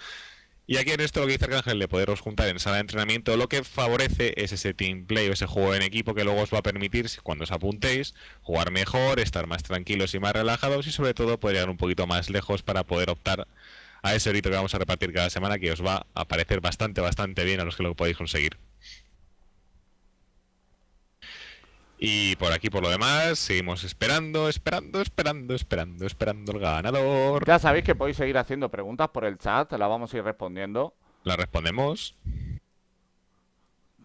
Y aquí en esto lo que dice Arcángel de poderos juntar en sala de entrenamiento, lo que favorece es ese team play o ese juego en equipo que luego os va a permitir, cuando os apuntéis, jugar mejor, estar más tranquilos y más relajados y sobre todo poder llegar un poquito más lejos para poder optar a ese horito que vamos a repartir cada semana que os va a parecer bastante, bastante bien a los que lo podéis conseguir. Y por aquí, por lo demás, seguimos esperando, esperando, esperando, esperando, esperando el ganador. Ya sabéis que podéis seguir haciendo preguntas por el chat, las vamos a ir respondiendo. Las respondemos.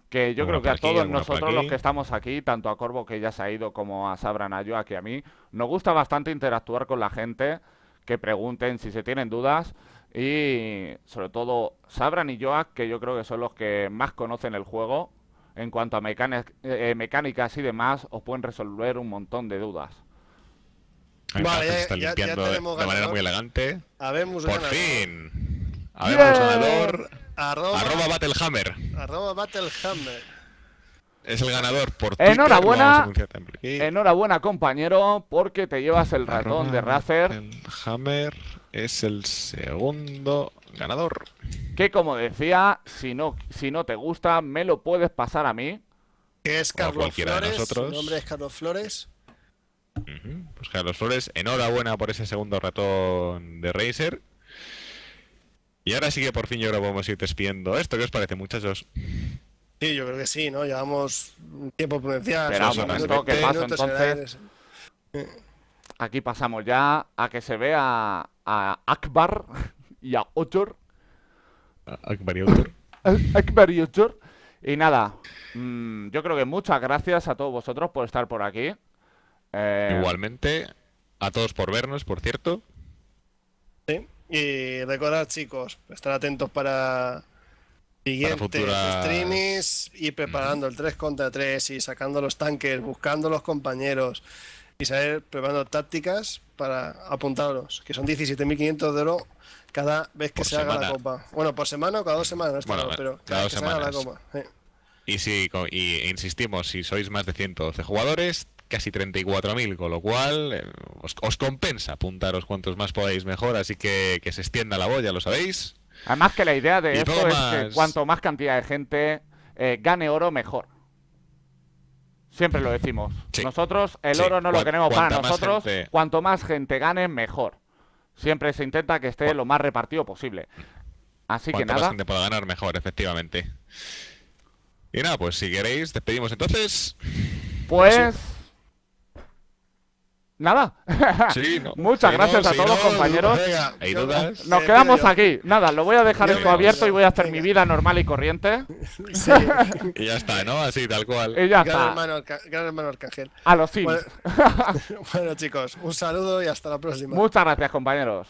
Que yo creo que a todos nosotros los que estamos aquí, tanto a Corvo que ya se ha ido como a Sabra Nayoa que a mí, nos gusta bastante interactuar con la gente, que pregunten si se tienen dudas y sobre todo Sabran y Joak, que yo creo que son los que más conocen el juego, en cuanto a eh, eh, mecánicas y demás, os pueden resolver un montón de dudas. Vale, se está limpiando de, manera muy elegante. Habemos Por ganador. fin. Habemos yeah. ganador. Arroba, Battlehammer. Arroba Battlehammer. Es el ganador por Twitter. Enhorabuena, enhorabuena compañero, porque te llevas el ratón de Razer. Battlehammer es el segundo ganador. Que como decía, si no, si no te gusta, me lo puedes pasar a mí. Que es Carlos Flores. Su nombre es Carlos Flores. Uh -huh. Pues Carlos Flores, enhorabuena por ese segundo ratón de Racer. Y ahora sí que por fin yo creo que podemos ir despidiendo esto. ¿Qué os parece, muchachos? Sí, yo creo que sí, ¿no? Llevamos un tiempo prudencial. Esperamos un minuto que. Aquí pasamos ya a que se vea a Akbar y a Otor. Akbar y otro. Akbar y Otor. Y nada, mm, yo creo que muchas gracias a todos vosotros por estar por aquí. Eh, Igualmente, a todos por vernos, por cierto. Sí. Y recordad, chicos, estar atentos para siguientes futuras- streamings, ir preparando el 3 contra 3 y sacando los tanques, buscando los compañeros y saber preparando tácticas para apuntaros, que son 17.500 de oro cada vez que Por se haga la copa. Bueno, por semana o cada dos semanas, Bueno, claro, pero cada cada vez dos que se haga la semanas. copa. Y si co- y insistimos, si sois más de 112 jugadores, casi 34.000, con lo cual eh, os, os compensa apuntaros cuantos más podáis mejor, así que que se extienda la voz, ya lo sabéis. Además que la idea de Y esto es que cuanto más cantidad de gente eh, gane oro, mejor. Siempre lo decimos. Sí. Nosotros el Sí, oro no lo queremos para nosotros. gente- Cuanto más gente gane, mejor. Siempre se intenta que esté lo más repartido posible. Así que Cuanto más nada, gente pueda ganar, mejor, efectivamente. Y nada, pues si queréis, despedimos entonces. pues... Nada. Sí, no. Muchas gracias no, a todos no, compañeros. Venga, ¿Hay yo- dudas? Nos eh, quedamos aquí. Nada, lo voy a dejar esto abierto y voy a hacer venga. mi vida normal y corriente. Sí. Y ya está, ¿no? Así, tal cual. Y ya Gran está. hermano, gran hermano Arcángel. A los Sims. Bueno, bueno, chicos, un saludo y hasta la próxima. Muchas gracias, compañeros.